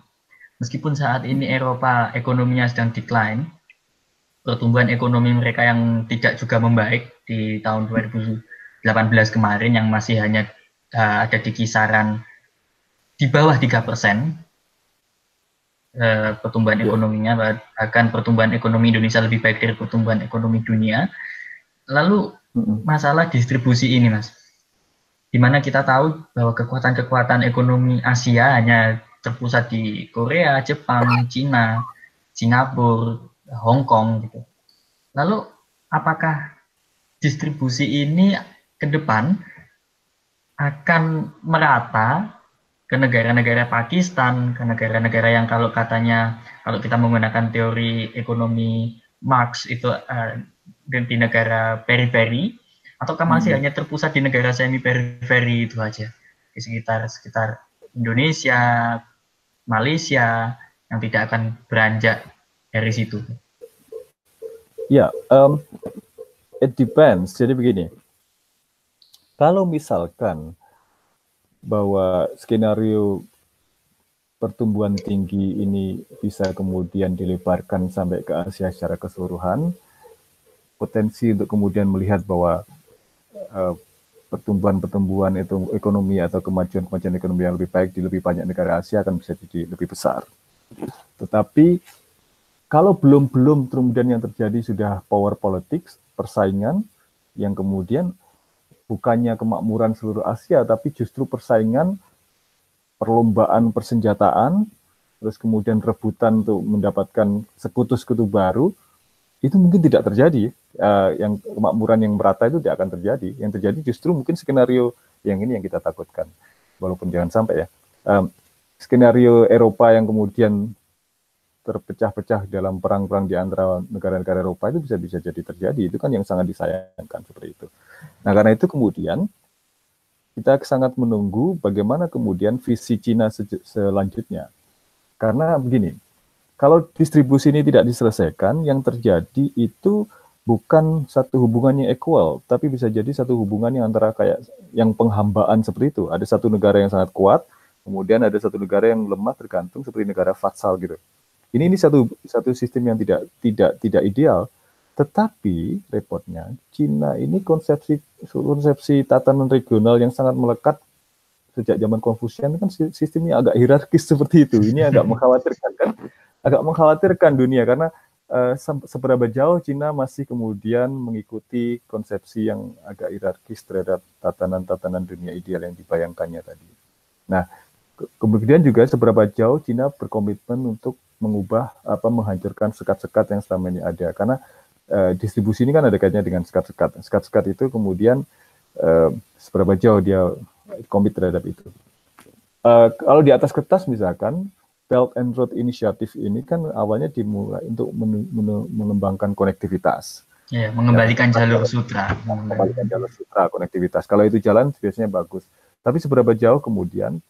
Meskipun saat ini Eropa ekonominya sedang decline, pertumbuhan ekonomi mereka yang tidak juga membaik di tahun 2018 kemarin yang masih hanya uh, ada di kisaran di bawah 3 persen uh, pertumbuhan yeah. ekonominya, bahkan pertumbuhan ekonomi Indonesia lebih baik dari pertumbuhan ekonomi dunia. Lalu masalah distribusi ini, Mas di mana kita tahu bahwa kekuatan-kekuatan ekonomi Asia hanya terpusat di Korea, Jepang, Cina, Singapura, Hong Kong gitu. Lalu apakah distribusi ini ke depan akan merata ke negara-negara Pakistan, ke negara-negara yang kalau katanya kalau kita menggunakan teori ekonomi Marx itu uh, di negara periferi ataukah masih hmm. hanya terpusat di negara semi periferi itu aja di sekitar sekitar Indonesia, Malaysia yang tidak akan beranjak dari situ. Ya, um, it depends. Jadi begini, kalau misalkan bahwa skenario pertumbuhan tinggi ini bisa kemudian dilebarkan sampai ke Asia secara keseluruhan, potensi untuk kemudian melihat bahwa pertumbuhan-pertumbuhan itu ekonomi atau kemajuan-kemajuan ekonomi yang lebih baik di lebih banyak negara Asia akan bisa jadi lebih besar. Tetapi kalau belum-belum kemudian yang terjadi sudah power politics, persaingan yang kemudian bukannya kemakmuran seluruh Asia, tapi justru persaingan perlombaan persenjataan, terus kemudian rebutan untuk mendapatkan sekutu-sekutu baru, itu mungkin tidak terjadi. Uh, yang kemakmuran yang merata itu tidak akan terjadi. Yang terjadi justru mungkin skenario yang ini yang kita takutkan. Walaupun jangan sampai ya. Um, skenario Eropa yang kemudian terpecah-pecah dalam perang-perang di antara negara-negara Eropa itu bisa bisa jadi terjadi. Itu kan yang sangat disayangkan seperti itu. Nah, karena itu kemudian kita sangat menunggu bagaimana kemudian visi Cina selanjutnya. Karena begini, kalau distribusi ini tidak diselesaikan, yang terjadi itu bukan satu hubungan yang equal, tapi bisa jadi satu hubungan yang antara kayak yang penghambaan seperti itu. Ada satu negara yang sangat kuat, kemudian ada satu negara yang lemah tergantung seperti negara fatsal gitu. Ini ini satu satu sistem yang tidak tidak tidak ideal. Tetapi repotnya Cina ini konsepsi konsepsi tatanan regional yang sangat melekat sejak zaman Konfusian kan sistemnya agak hierarkis seperti itu. Ini agak mengkhawatirkan kan? Agak mengkhawatirkan dunia karena uh, seberapa jauh Cina masih kemudian mengikuti konsepsi yang agak hierarkis terhadap tatanan-tatanan dunia ideal yang dibayangkannya tadi. Nah, kemudian juga seberapa jauh Cina berkomitmen untuk mengubah apa menghancurkan sekat-sekat yang selama ini ada. Karena uh, distribusi ini kan ada kaitannya dengan sekat-sekat. Sekat-sekat itu kemudian uh, seberapa jauh dia komit terhadap itu. Uh, kalau di atas kertas misalkan Belt and Road Initiative ini kan awalnya dimulai untuk men men mengembangkan konektivitas ya, mengembalikan ya, jalur sutra mengembalikan jalur sutra konektivitas kalau itu jalan biasanya bagus tapi seberapa jauh kemudian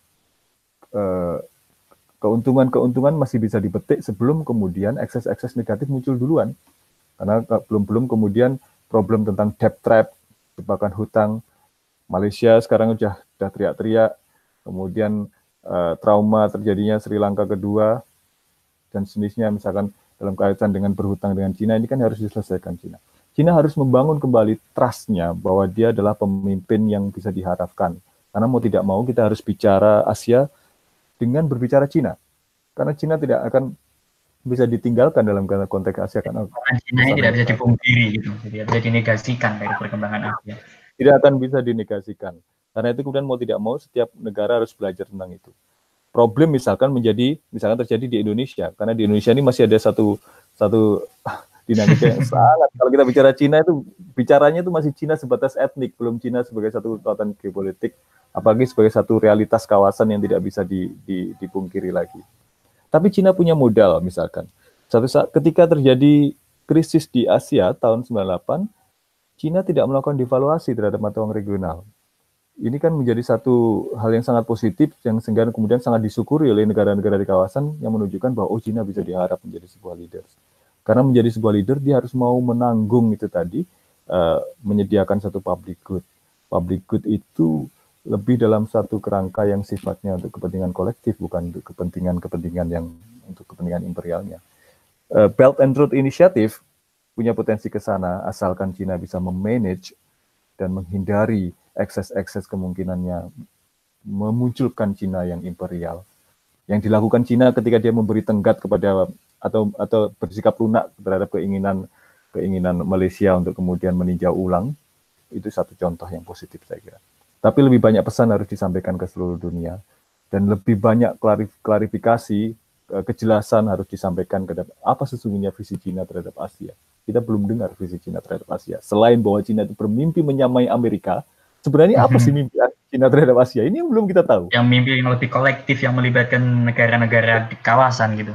keuntungan-keuntungan masih bisa dipetik sebelum kemudian ekses-ekses negatif muncul duluan. Karena belum-belum kemudian problem tentang debt trap, jebakan hutang. Malaysia sekarang udah, udah teriak-teriak, kemudian uh, trauma terjadinya Sri Lanka kedua, dan sejenisnya misalkan dalam kaitan dengan berhutang dengan Cina, ini kan harus diselesaikan Cina. Cina harus membangun kembali trustnya bahwa dia adalah pemimpin yang bisa diharapkan. Karena mau tidak mau kita harus bicara Asia dengan berbicara Cina. Karena Cina tidak akan bisa ditinggalkan dalam konteks Asia karena Cina ini tidak bisa dipungkiri gitu, tidak bisa dinegasikan dari perkembangan Asia. Tidak akan bisa dinegasikan. Karena itu kemudian mau tidak mau setiap negara harus belajar tentang itu. Problem misalkan menjadi misalkan terjadi di Indonesia karena di Indonesia ini masih ada satu satu dinamika yang sangat kalau kita bicara Cina itu bicaranya itu masih Cina sebatas etnik belum Cina sebagai satu kekuatan geopolitik apalagi sebagai satu realitas kawasan yang tidak bisa di, di, dipungkiri lagi. Tapi Cina punya modal misalkan. Satu saat ketika terjadi krisis di Asia tahun 98, Cina tidak melakukan devaluasi terhadap mata uang regional. Ini kan menjadi satu hal yang sangat positif yang sehingga kemudian sangat disyukuri oleh negara-negara di kawasan yang menunjukkan bahwa oh Cina bisa diharap menjadi sebuah leader. Karena menjadi sebuah leader dia harus mau menanggung itu tadi uh, menyediakan satu public good. Public good itu lebih dalam satu kerangka yang sifatnya untuk kepentingan kolektif bukan untuk kepentingan-kepentingan yang untuk kepentingan imperialnya. Uh, Belt and Road Initiative punya potensi ke sana asalkan Cina bisa memanage dan menghindari ekses-ekses kemungkinannya memunculkan Cina yang imperial. Yang dilakukan Cina ketika dia memberi tenggat kepada atau atau bersikap lunak terhadap keinginan keinginan Malaysia untuk kemudian meninjau ulang itu satu contoh yang positif saya kira. Tapi lebih banyak pesan harus disampaikan ke seluruh dunia dan lebih banyak klarifikasi eh, kejelasan harus disampaikan ke apa sesungguhnya visi Cina terhadap Asia. Kita belum dengar visi Cina terhadap Asia. Selain bahwa Cina itu bermimpi menyamai Amerika, Sebenarnya apa sih mimpi Cina terhadap Asia? Ini yang belum kita tahu. Yang mimpi yang lebih kolektif yang melibatkan negara-negara di kawasan gitu.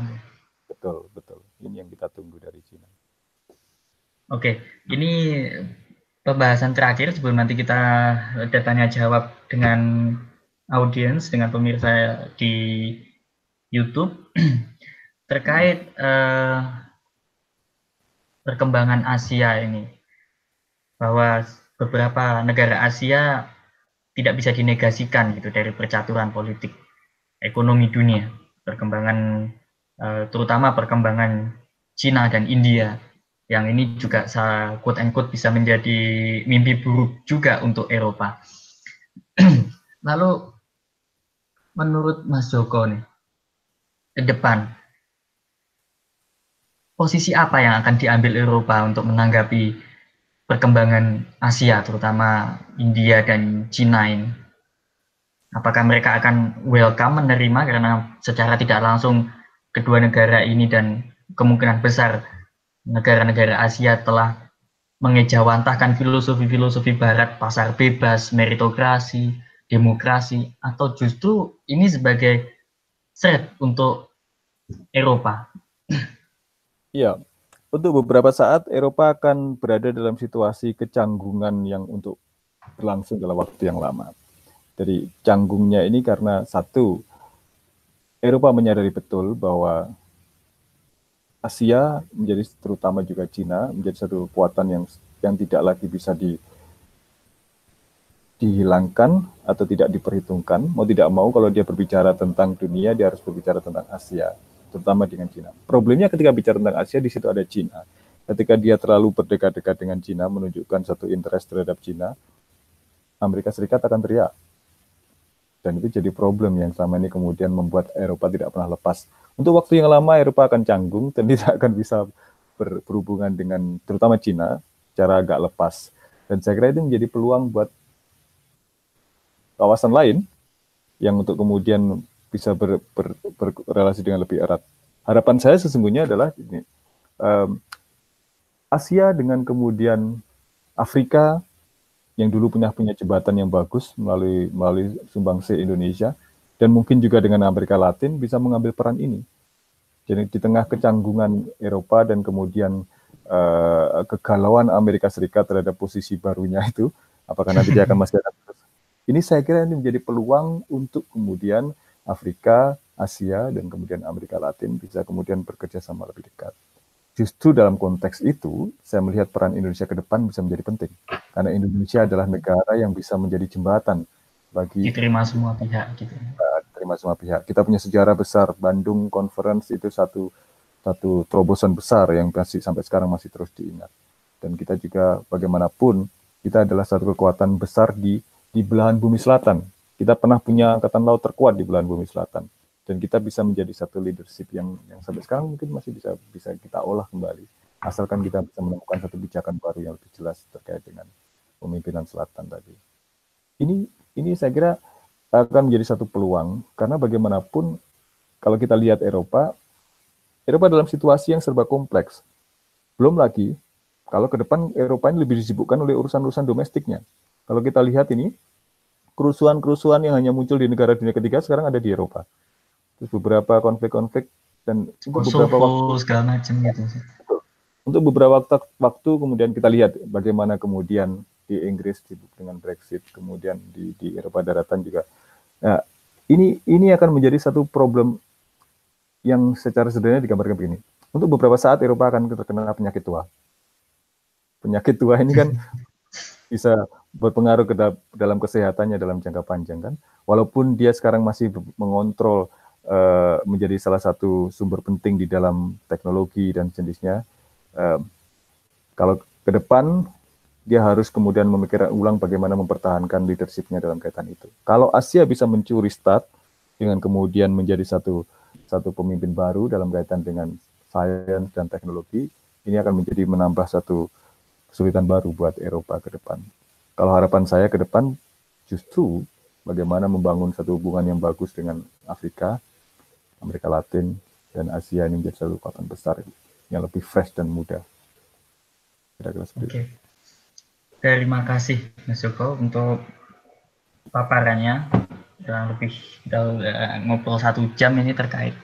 Betul, betul. Ini yang kita tunggu dari Cina. Oke, ini pembahasan terakhir sebelum nanti kita ada tanya jawab dengan audiens, dengan pemirsa di YouTube terkait eh, perkembangan Asia ini. Bahwa beberapa negara Asia tidak bisa dinegasikan gitu dari percaturan politik ekonomi dunia perkembangan uh, terutama perkembangan Cina dan India yang ini juga saya quote and quote bisa menjadi mimpi buruk juga untuk Eropa. Lalu menurut Mas Joko nih ke depan posisi apa yang akan diambil Eropa untuk menanggapi perkembangan Asia, terutama India dan Cina ini? Apakah mereka akan welcome menerima karena secara tidak langsung kedua negara ini dan kemungkinan besar negara-negara Asia telah mengejawantahkan filosofi-filosofi barat, pasar bebas, meritokrasi, demokrasi, atau justru ini sebagai threat untuk Eropa? Iya, untuk beberapa saat Eropa akan berada dalam situasi kecanggungan yang untuk berlangsung dalam waktu yang lama. Jadi canggungnya ini karena satu, Eropa menyadari betul bahwa Asia menjadi terutama juga Cina menjadi satu kekuatan yang yang tidak lagi bisa di dihilangkan atau tidak diperhitungkan. Mau tidak mau kalau dia berbicara tentang dunia dia harus berbicara tentang Asia terutama dengan Cina. Problemnya ketika bicara tentang Asia, di situ ada Cina. Ketika dia terlalu berdekat-dekat dengan Cina, menunjukkan satu interest terhadap Cina, Amerika Serikat akan teriak. Dan itu jadi problem yang selama ini kemudian membuat Eropa tidak pernah lepas. Untuk waktu yang lama Eropa akan canggung dan tidak akan bisa ber, berhubungan dengan terutama Cina cara agak lepas. Dan saya kira itu menjadi peluang buat kawasan lain yang untuk kemudian bisa ber, ber, berrelasi dengan lebih erat. Harapan saya sesungguhnya adalah ini, um, Asia dengan kemudian Afrika yang dulu punya punya jembatan yang bagus melalui melalui sumbangsi Indonesia dan mungkin juga dengan Amerika Latin bisa mengambil peran ini. Jadi di tengah kecanggungan Eropa dan kemudian uh, kegalauan Amerika Serikat terhadap posisi barunya itu, apakah nanti dia akan masih ada ini saya kira ini menjadi peluang untuk kemudian Afrika, Asia, dan kemudian Amerika Latin bisa kemudian bekerja sama lebih dekat. Justru dalam konteks itu, saya melihat peran Indonesia ke depan bisa menjadi penting. Karena Indonesia adalah negara yang bisa menjadi jembatan bagi diterima semua pihak gitu. Diterima semua pihak. Kita punya sejarah besar Bandung Conference itu satu satu terobosan besar yang masih sampai sekarang masih terus diingat. Dan kita juga bagaimanapun kita adalah satu kekuatan besar di di belahan bumi selatan kita pernah punya angkatan laut terkuat di belahan bumi selatan dan kita bisa menjadi satu leadership yang yang sampai sekarang mungkin masih bisa bisa kita olah kembali asalkan kita bisa menemukan satu kebijakan baru yang lebih jelas terkait dengan pemimpinan selatan tadi. Ini ini saya kira akan menjadi satu peluang karena bagaimanapun kalau kita lihat Eropa, Eropa dalam situasi yang serba kompleks. Belum lagi kalau ke depan Eropa ini lebih disibukkan oleh urusan-urusan domestiknya. Kalau kita lihat ini kerusuhan-kerusuhan yang hanya muncul di negara dunia ketiga sekarang ada di Eropa. Terus beberapa konflik-konflik dan Kosovo, beberapa waktu segala macam gitu. Untuk beberapa waktu, waktu kemudian kita lihat bagaimana kemudian di Inggris sibuk dengan Brexit, kemudian di, di Eropa daratan juga. Nah, ini ini akan menjadi satu problem yang secara sederhana digambarkan begini. Untuk beberapa saat Eropa akan terkena penyakit tua. Penyakit tua ini kan bisa berpengaruh ke dalam kesehatannya dalam jangka panjang kan. Walaupun dia sekarang masih mengontrol uh, menjadi salah satu sumber penting di dalam teknologi dan jenisnya. Uh, kalau ke depan dia harus kemudian memikirkan ulang bagaimana mempertahankan leadershipnya dalam kaitan itu. Kalau Asia bisa mencuri start dengan kemudian menjadi satu satu pemimpin baru dalam kaitan dengan sains dan teknologi, ini akan menjadi menambah satu kesulitan baru buat Eropa ke depan. Kalau harapan saya ke depan justru bagaimana membangun satu hubungan yang bagus dengan Afrika, Amerika Latin, dan Asia ini menjadi satu kekuatan besar yang lebih fresh dan muda. Kira-kira seperti okay. Terima kasih Mas Joko untuk paparannya. Dan lebih uh, ngobrol satu jam ini terkait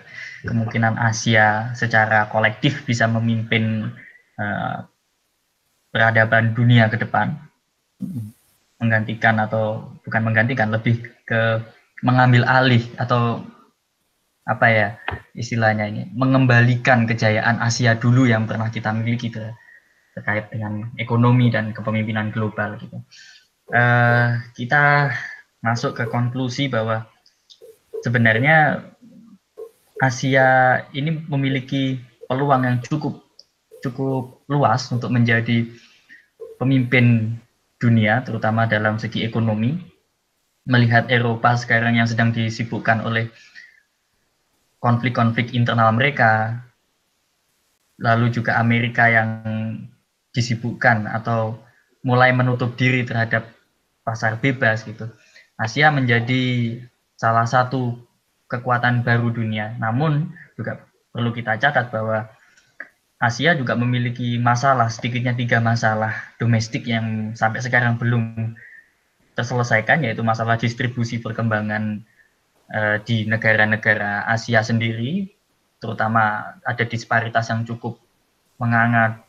kemungkinan Asia secara kolektif bisa memimpin uh, peradaban dunia ke depan. Menggantikan atau bukan menggantikan, lebih ke mengambil alih atau apa ya istilahnya ini mengembalikan kejayaan Asia dulu yang pernah kita miliki ter, terkait dengan ekonomi dan kepemimpinan global gitu. Uh, kita masuk ke konklusi bahwa sebenarnya Asia ini memiliki peluang yang cukup cukup luas untuk menjadi pemimpin dunia terutama dalam segi ekonomi melihat Eropa sekarang yang sedang disibukkan oleh konflik-konflik internal mereka, lalu juga Amerika yang disibukkan atau mulai menutup diri terhadap pasar bebas gitu. Asia menjadi salah satu kekuatan baru dunia. Namun juga perlu kita catat bahwa Asia juga memiliki masalah, sedikitnya tiga masalah domestik yang sampai sekarang belum terselesaikan, yaitu masalah distribusi perkembangan uh, di negara-negara Asia sendiri, terutama ada disparitas yang cukup menganga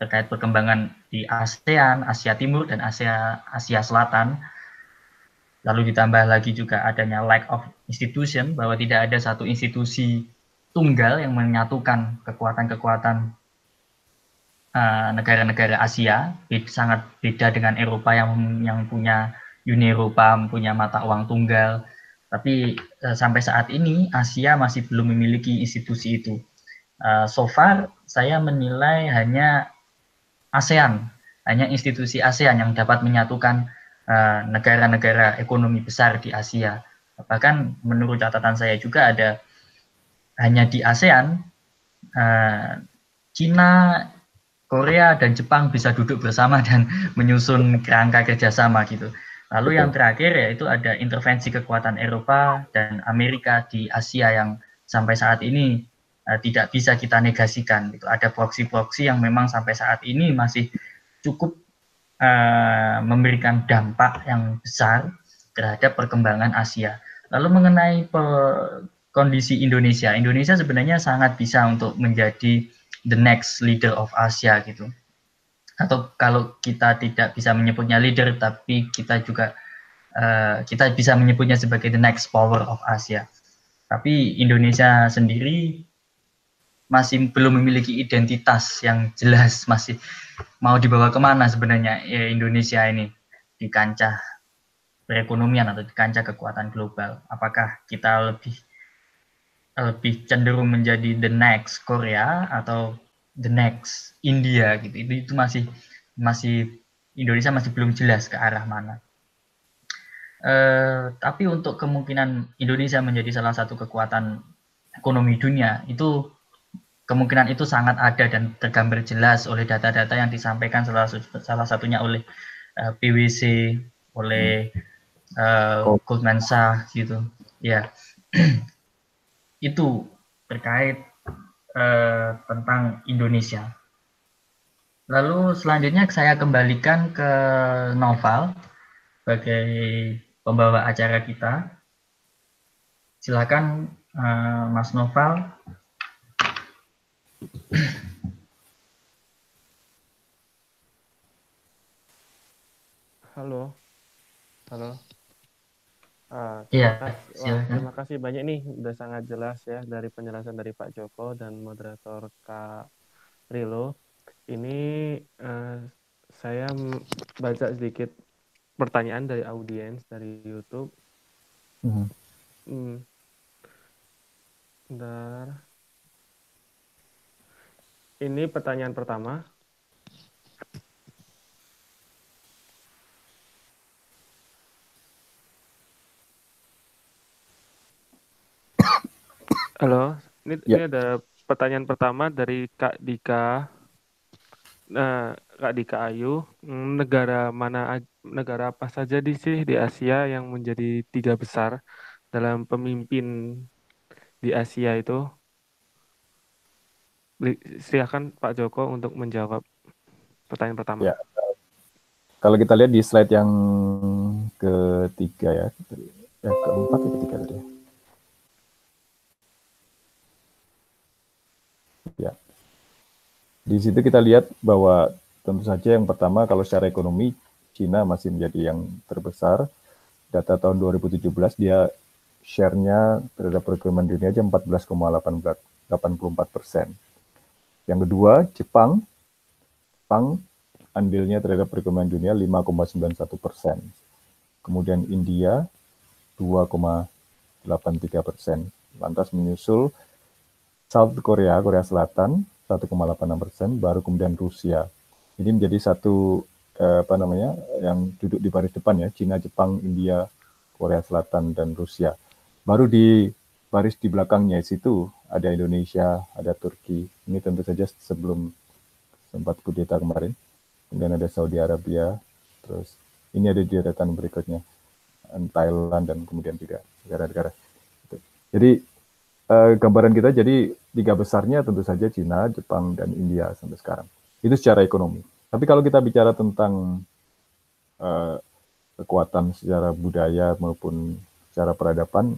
terkait perkembangan di ASEAN, Asia Timur dan Asia Asia Selatan. Lalu ditambah lagi juga adanya lack of institution bahwa tidak ada satu institusi tunggal yang menyatukan kekuatan-kekuatan uh, negara-negara Asia, sangat beda dengan Eropa yang yang punya Uni Eropa punya mata uang tunggal, tapi uh, sampai saat ini Asia masih belum memiliki institusi itu. Uh, so far saya menilai hanya ASEAN, hanya institusi ASEAN yang dapat menyatukan negara-negara uh, ekonomi besar di Asia. Bahkan menurut catatan saya juga ada hanya di ASEAN, uh, Cina, Korea dan Jepang bisa duduk bersama dan menyusun kerangka kerjasama gitu. Lalu yang terakhir yaitu ada intervensi kekuatan Eropa dan Amerika di Asia yang sampai saat ini uh, tidak bisa kita negasikan. Gitu. Ada proksi-proksi yang memang sampai saat ini masih cukup uh, memberikan dampak yang besar terhadap perkembangan Asia. Lalu mengenai pe kondisi Indonesia, Indonesia sebenarnya sangat bisa untuk menjadi the next leader of Asia gitu atau kalau kita tidak bisa menyebutnya leader tapi kita juga uh, kita bisa menyebutnya sebagai the next power of Asia. Tapi Indonesia sendiri masih belum memiliki identitas yang jelas, masih mau dibawa ke mana sebenarnya ya Indonesia ini di kancah perekonomian atau di kancah kekuatan global. Apakah kita lebih lebih cenderung menjadi the next Korea atau the next India gitu itu itu masih masih Indonesia masih belum jelas ke arah mana. Uh, tapi untuk kemungkinan Indonesia menjadi salah satu kekuatan ekonomi dunia itu kemungkinan itu sangat ada dan tergambar jelas oleh data-data yang disampaikan salah, salah satunya oleh uh, eh, PwC, oleh uh, Goldman Sachs gitu. Ya, itu terkait eh, tentang Indonesia. Lalu selanjutnya saya kembalikan ke Noval sebagai pembawa acara kita. Silakan eh, Mas Noval. Halo. Halo. Uh, terima, ya, kasih, wah, terima kasih banyak nih, udah sangat jelas ya dari penjelasan dari Pak Joko dan moderator Kak Rilo. Ini uh, saya baca sedikit pertanyaan dari audiens dari YouTube. Mm-hmm. Hmm. Bentar. Ini pertanyaan pertama. Halo, ini, ya. ini ada pertanyaan pertama dari Kak Dika. Nah, Kak Dika Ayu, hmm, negara mana negara apa saja di sih di Asia yang menjadi tiga besar dalam pemimpin di Asia itu? Silakan Pak Joko untuk menjawab pertanyaan pertama. Ya. kalau kita lihat di slide yang ketiga ya, ya keempat ya ketiga tadi. Ya. Di situ kita lihat bahwa tentu saja yang pertama kalau secara ekonomi Cina masih menjadi yang terbesar. Data tahun 2017 dia share-nya terhadap perekonomian dunia aja 14,84 persen. Yang kedua, Jepang. Jepang andilnya terhadap perekonomian dunia 5,91 persen. Kemudian India 2,83 persen. Lantas menyusul South Korea, Korea Selatan 1,86 persen, baru kemudian Rusia. Ini menjadi satu eh, apa namanya yang duduk di baris depan ya, Cina, Jepang, India, Korea Selatan dan Rusia. Baru di baris di belakangnya situ ada Indonesia, ada Turki. Ini tentu saja sebelum sempat kudeta kemarin. Kemudian ada Saudi Arabia, terus ini ada di deretan berikutnya Thailand dan kemudian juga negara-negara. Jadi eh, gambaran kita jadi tiga besarnya tentu saja Cina, Jepang, dan India sampai sekarang. Itu secara ekonomi. Tapi kalau kita bicara tentang eh, kekuatan secara budaya maupun secara peradaban,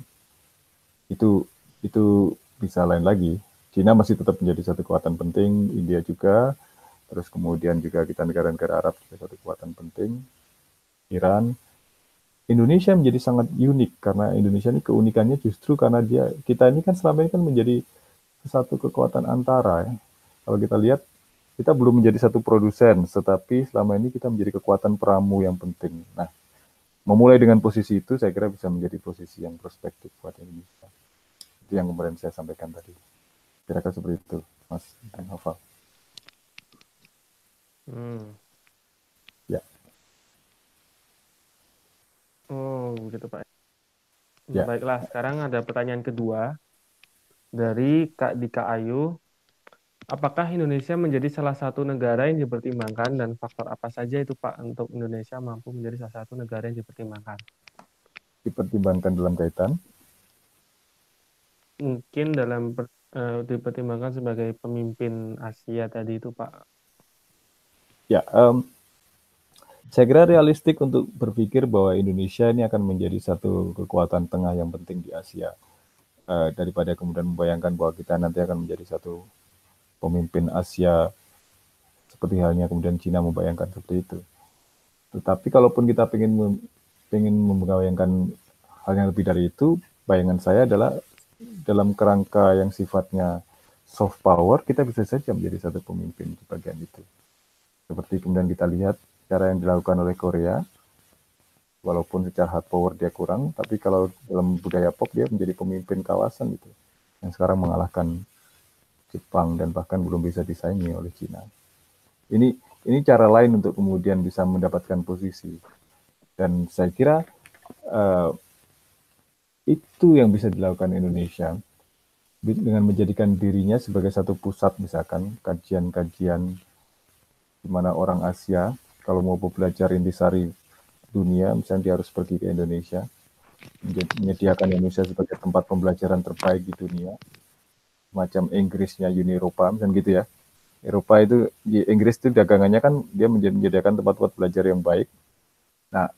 itu itu bisa lain lagi. Cina masih tetap menjadi satu kekuatan penting, India juga, terus kemudian juga kita negara-negara Arab juga satu kekuatan penting, Iran. Indonesia menjadi sangat unik karena Indonesia ini keunikannya justru karena dia kita ini kan selama ini kan menjadi satu kekuatan antara ya. Kalau kita lihat kita belum menjadi satu produsen, tetapi selama ini kita menjadi kekuatan peramu yang penting. Nah, memulai dengan posisi itu saya kira bisa menjadi posisi yang prospektif buat Indonesia. Itu yang kemarin saya sampaikan tadi. Kira-kira seperti itu, Mas Hafal. Hmm. Ya. Oh, begitu Pak. Ya. Baiklah, sekarang ada pertanyaan kedua dari Kak Dika Ayu. Apakah Indonesia menjadi salah satu negara yang dipertimbangkan dan faktor apa saja itu Pak untuk Indonesia mampu menjadi salah satu negara yang dipertimbangkan? Dipertimbangkan dalam kaitan Mungkin dalam per- eh, dipertimbangkan sebagai pemimpin Asia tadi itu Pak. Ya, em, saya kira realistik untuk berpikir bahwa Indonesia ini akan menjadi satu kekuatan tengah yang penting di Asia. Eh, daripada kemudian membayangkan bahwa kita nanti akan menjadi satu pemimpin Asia seperti halnya kemudian Cina membayangkan seperti itu. Tetapi kalaupun kita ingin ingin membayangkan hal yang lebih dari itu, bayangan saya adalah dalam kerangka yang sifatnya soft power, kita bisa saja menjadi satu pemimpin di bagian itu. Seperti kemudian kita lihat cara yang dilakukan oleh Korea, walaupun secara hard power dia kurang, tapi kalau dalam budaya pop dia menjadi pemimpin kawasan gitu, yang sekarang mengalahkan Jepang dan bahkan belum bisa disaingi oleh Cina. Ini ini cara lain untuk kemudian bisa mendapatkan posisi. Dan saya kira eh, itu yang bisa dilakukan Indonesia dengan menjadikan dirinya sebagai satu pusat misalkan kajian-kajian di mana orang Asia kalau mau belajar intisari dunia misalnya dia harus pergi ke Indonesia menyediakan Indonesia sebagai tempat pembelajaran terbaik di dunia. Macam Inggrisnya Uni Eropa misalnya gitu ya. Eropa itu di Inggris itu dagangannya kan dia menyediakan tempat-tempat belajar yang baik. Nah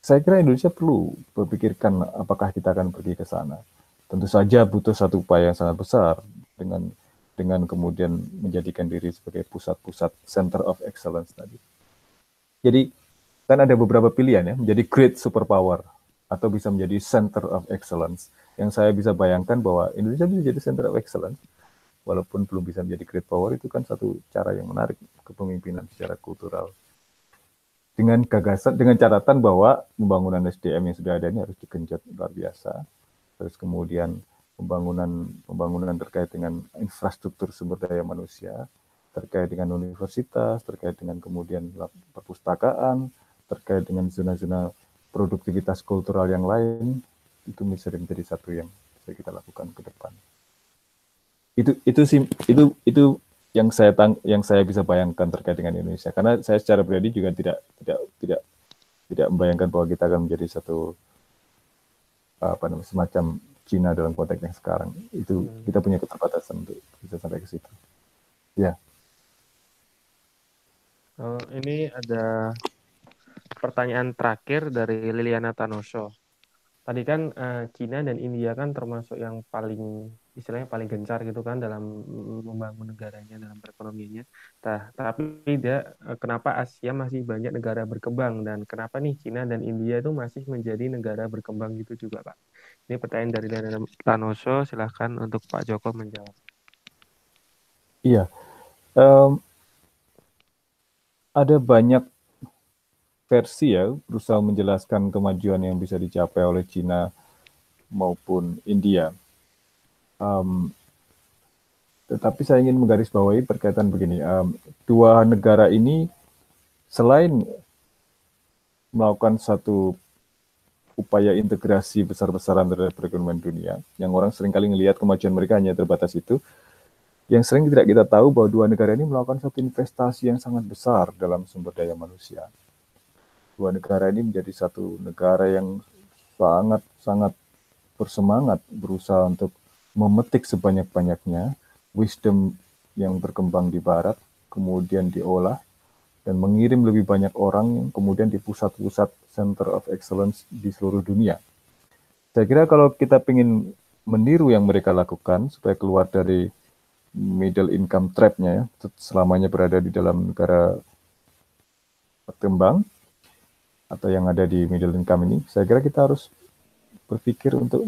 saya kira Indonesia perlu berpikirkan apakah kita akan pergi ke sana. Tentu saja butuh satu upaya yang sangat besar dengan dengan kemudian menjadikan diri sebagai pusat-pusat center of excellence tadi. Jadi kan ada beberapa pilihan ya, menjadi great superpower atau bisa menjadi center of excellence. Yang saya bisa bayangkan bahwa Indonesia bisa jadi center of excellence, walaupun belum bisa menjadi great power itu kan satu cara yang menarik kepemimpinan secara kultural. Dengan gagasan, dengan catatan bahwa pembangunan SDM yang sudah ada ini harus digenjot luar biasa. Terus kemudian pembangunan pembangunan terkait dengan infrastruktur sumber daya manusia, terkait dengan universitas, terkait dengan kemudian perpustakaan, terkait dengan zona-zona produktivitas kultural yang lain, itu bisa menjadi satu yang bisa kita lakukan ke depan. Itu itu sih itu itu yang saya tang, yang saya bisa bayangkan terkait dengan Indonesia karena saya secara pribadi juga tidak tidak tidak tidak membayangkan bahwa kita akan menjadi satu apa namanya semacam Cina dalam konteks yang sekarang itu kita punya keterbatasan untuk bisa sampai ke situ. Ya, Oh, ini ada pertanyaan terakhir dari Liliana Tanoso. Tadi kan uh, Cina dan India kan termasuk yang paling istilahnya paling gencar gitu kan dalam membangun negaranya dalam perekonomiannya. Nah, tapi tidak eh, kenapa Asia masih banyak negara berkembang dan kenapa nih Cina dan India itu masih menjadi negara berkembang gitu juga, Pak? Ini pertanyaan dari Tanoso, silahkan untuk Pak Joko menjawab. Iya, um, ada banyak versi ya berusaha menjelaskan kemajuan yang bisa dicapai oleh Cina maupun India. Um, tetapi saya ingin menggarisbawahi berkaitan begini, um, dua negara ini selain melakukan satu upaya integrasi besar-besaran terhadap perekonomian dunia, yang orang sering kali melihat kemajuan mereka hanya terbatas itu, yang sering tidak kita tahu bahwa dua negara ini melakukan satu investasi yang sangat besar dalam sumber daya manusia. Dua negara ini menjadi satu negara yang sangat sangat bersemangat berusaha untuk memetik sebanyak-banyaknya wisdom yang berkembang di barat, kemudian diolah dan mengirim lebih banyak orang yang kemudian di pusat-pusat center of excellence di seluruh dunia. Saya kira kalau kita ingin meniru yang mereka lakukan supaya keluar dari middle income trap-nya ya, selamanya berada di dalam negara berkembang, atau yang ada di middle income ini, saya kira kita harus berpikir untuk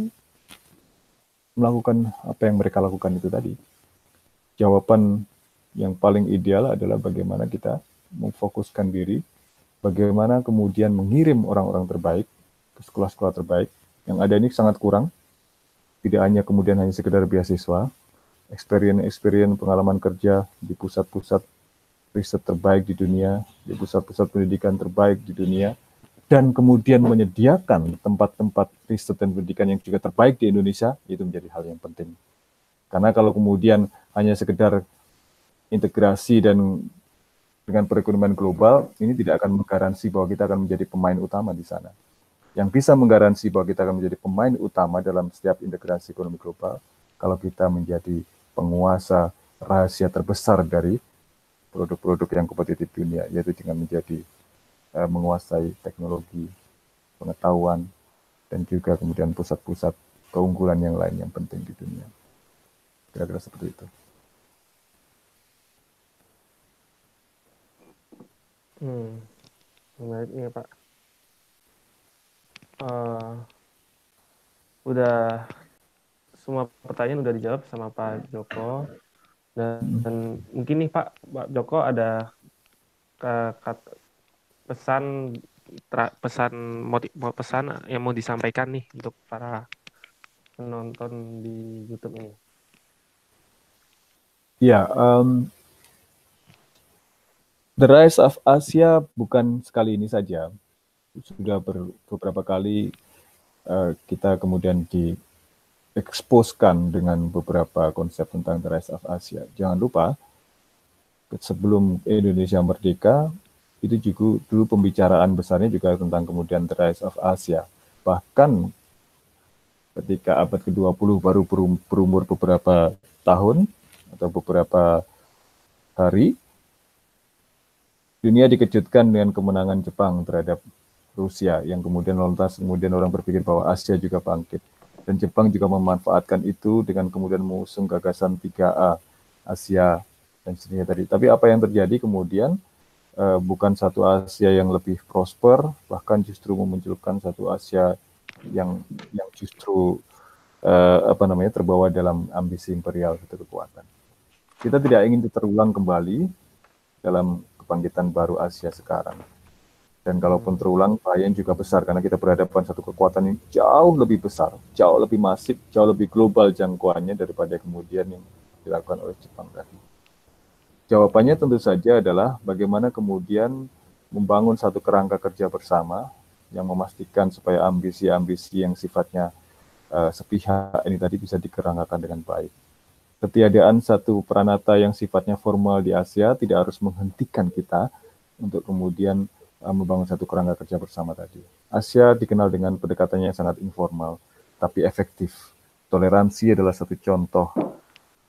melakukan apa yang mereka lakukan itu tadi. Jawaban yang paling ideal adalah bagaimana kita memfokuskan diri, bagaimana kemudian mengirim orang-orang terbaik ke sekolah-sekolah terbaik. Yang ada ini sangat kurang, tidak hanya kemudian hanya sekedar beasiswa, experience-experience pengalaman kerja di pusat-pusat riset terbaik di dunia, di pusat-pusat pendidikan terbaik di dunia, dan kemudian menyediakan tempat-tempat riset dan pendidikan yang juga terbaik di Indonesia, itu menjadi hal yang penting. Karena kalau kemudian hanya sekedar integrasi dan dengan perekonomian global, ini tidak akan menggaransi bahwa kita akan menjadi pemain utama di sana. Yang bisa menggaransi bahwa kita akan menjadi pemain utama dalam setiap integrasi ekonomi global, kalau kita menjadi penguasa rahasia terbesar dari produk-produk yang kompetitif dunia, yaitu dengan menjadi uh, menguasai teknologi, pengetahuan, dan juga kemudian pusat-pusat keunggulan yang lain yang penting di dunia. Kira-kira seperti itu. Hmm, menarik Pak. Uh, udah semua pertanyaan udah dijawab sama Pak Joko dan, dan mungkin nih Pak, Pak Joko ada ke, pesan tra, pesan motiv, pesan yang mau disampaikan nih untuk para penonton di YouTube ini? Ya, um, The Rise of Asia bukan sekali ini saja. Sudah ber, beberapa kali uh, kita kemudian dieksposkan dengan beberapa konsep tentang The Rise of Asia. Jangan lupa, sebelum Indonesia merdeka, itu juga dulu pembicaraan besarnya juga tentang kemudian the rise of Asia. Bahkan ketika abad ke-20 baru berumur beberapa tahun atau beberapa hari, dunia dikejutkan dengan kemenangan Jepang terhadap Rusia yang kemudian lantas kemudian orang berpikir bahwa Asia juga bangkit. Dan Jepang juga memanfaatkan itu dengan kemudian mengusung gagasan 3A Asia dan seterusnya tadi. Tapi apa yang terjadi kemudian uh, bukan satu Asia yang lebih prosper, bahkan justru memunculkan satu Asia yang yang justru uh, apa namanya terbawa dalam ambisi imperial satu kekuatan. Kita tidak ingin itu terulang kembali dalam kebangkitan baru Asia sekarang. Dan kalaupun terulang, bahaya juga besar karena kita berhadapan satu kekuatan yang jauh lebih besar, jauh lebih masif, jauh lebih global jangkauannya daripada kemudian yang dilakukan oleh Jepang tadi. Jawabannya tentu saja adalah bagaimana kemudian membangun satu kerangka kerja bersama yang memastikan supaya ambisi-ambisi yang sifatnya uh, sepihak ini tadi bisa dikerangkakan dengan baik. Ketiadaan satu peranata yang sifatnya formal di Asia tidak harus menghentikan kita untuk kemudian uh, membangun satu kerangka kerja bersama tadi. Asia dikenal dengan pendekatannya yang sangat informal, tapi efektif. Toleransi adalah satu contoh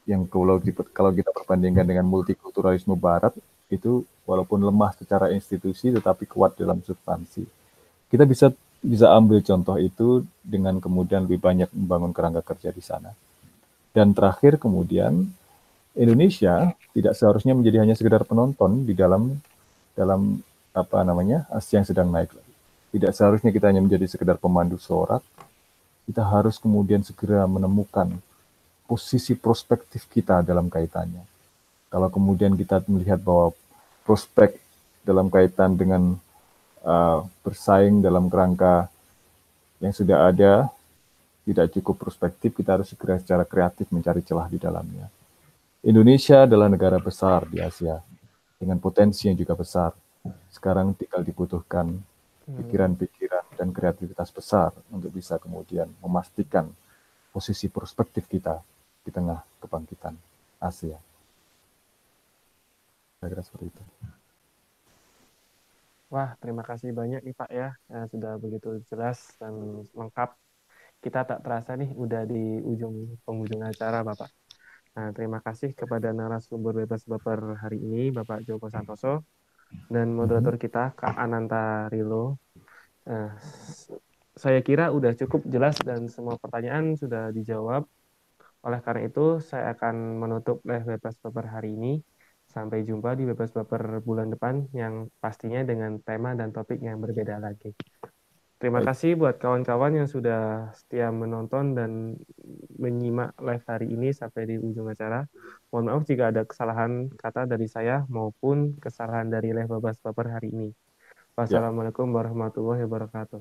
yang kalau, kalau kita perbandingkan dengan multikulturalisme barat, itu walaupun lemah secara institusi tetapi kuat dalam substansi. Kita bisa bisa ambil contoh itu dengan kemudian lebih banyak membangun kerangka kerja di sana. Dan terakhir kemudian Indonesia tidak seharusnya menjadi hanya sekedar penonton di dalam dalam apa namanya Asia yang sedang naik. Tidak seharusnya kita hanya menjadi sekedar pemandu sorak. Kita harus kemudian segera menemukan posisi prospektif kita dalam kaitannya. Kalau kemudian kita melihat bahwa prospek dalam kaitan dengan uh, bersaing dalam kerangka yang sudah ada tidak cukup prospektif, kita harus segera secara kreatif mencari celah di dalamnya. Indonesia adalah negara besar di Asia dengan potensi yang juga besar. Sekarang tinggal dibutuhkan hmm. pikiran-pikiran dan kreativitas besar untuk bisa kemudian memastikan posisi perspektif kita di tengah kebangkitan Asia. Saya kira seperti itu. Wah, terima kasih banyak nih Pak ya, ya sudah begitu jelas dan lengkap. Kita tak terasa nih udah di ujung penghujung acara Bapak. Nah, terima kasih kepada narasumber bebas baper hari ini, Bapak Joko Santoso, dan moderator mhm. kita, Kak Ananta Rilo. Nah, saya kira udah cukup jelas dan semua pertanyaan sudah dijawab. Oleh karena itu, saya akan menutup live bebas baper hari ini. Sampai jumpa di bebas baper bulan depan yang pastinya dengan tema dan topik yang berbeda lagi. Terima kasih buat kawan-kawan yang sudah setia menonton dan menyimak live hari ini sampai di ujung acara. Mohon maaf jika ada kesalahan kata dari saya maupun kesalahan dari live Babas Baper hari ini. Wassalamualaikum warahmatullahi wabarakatuh.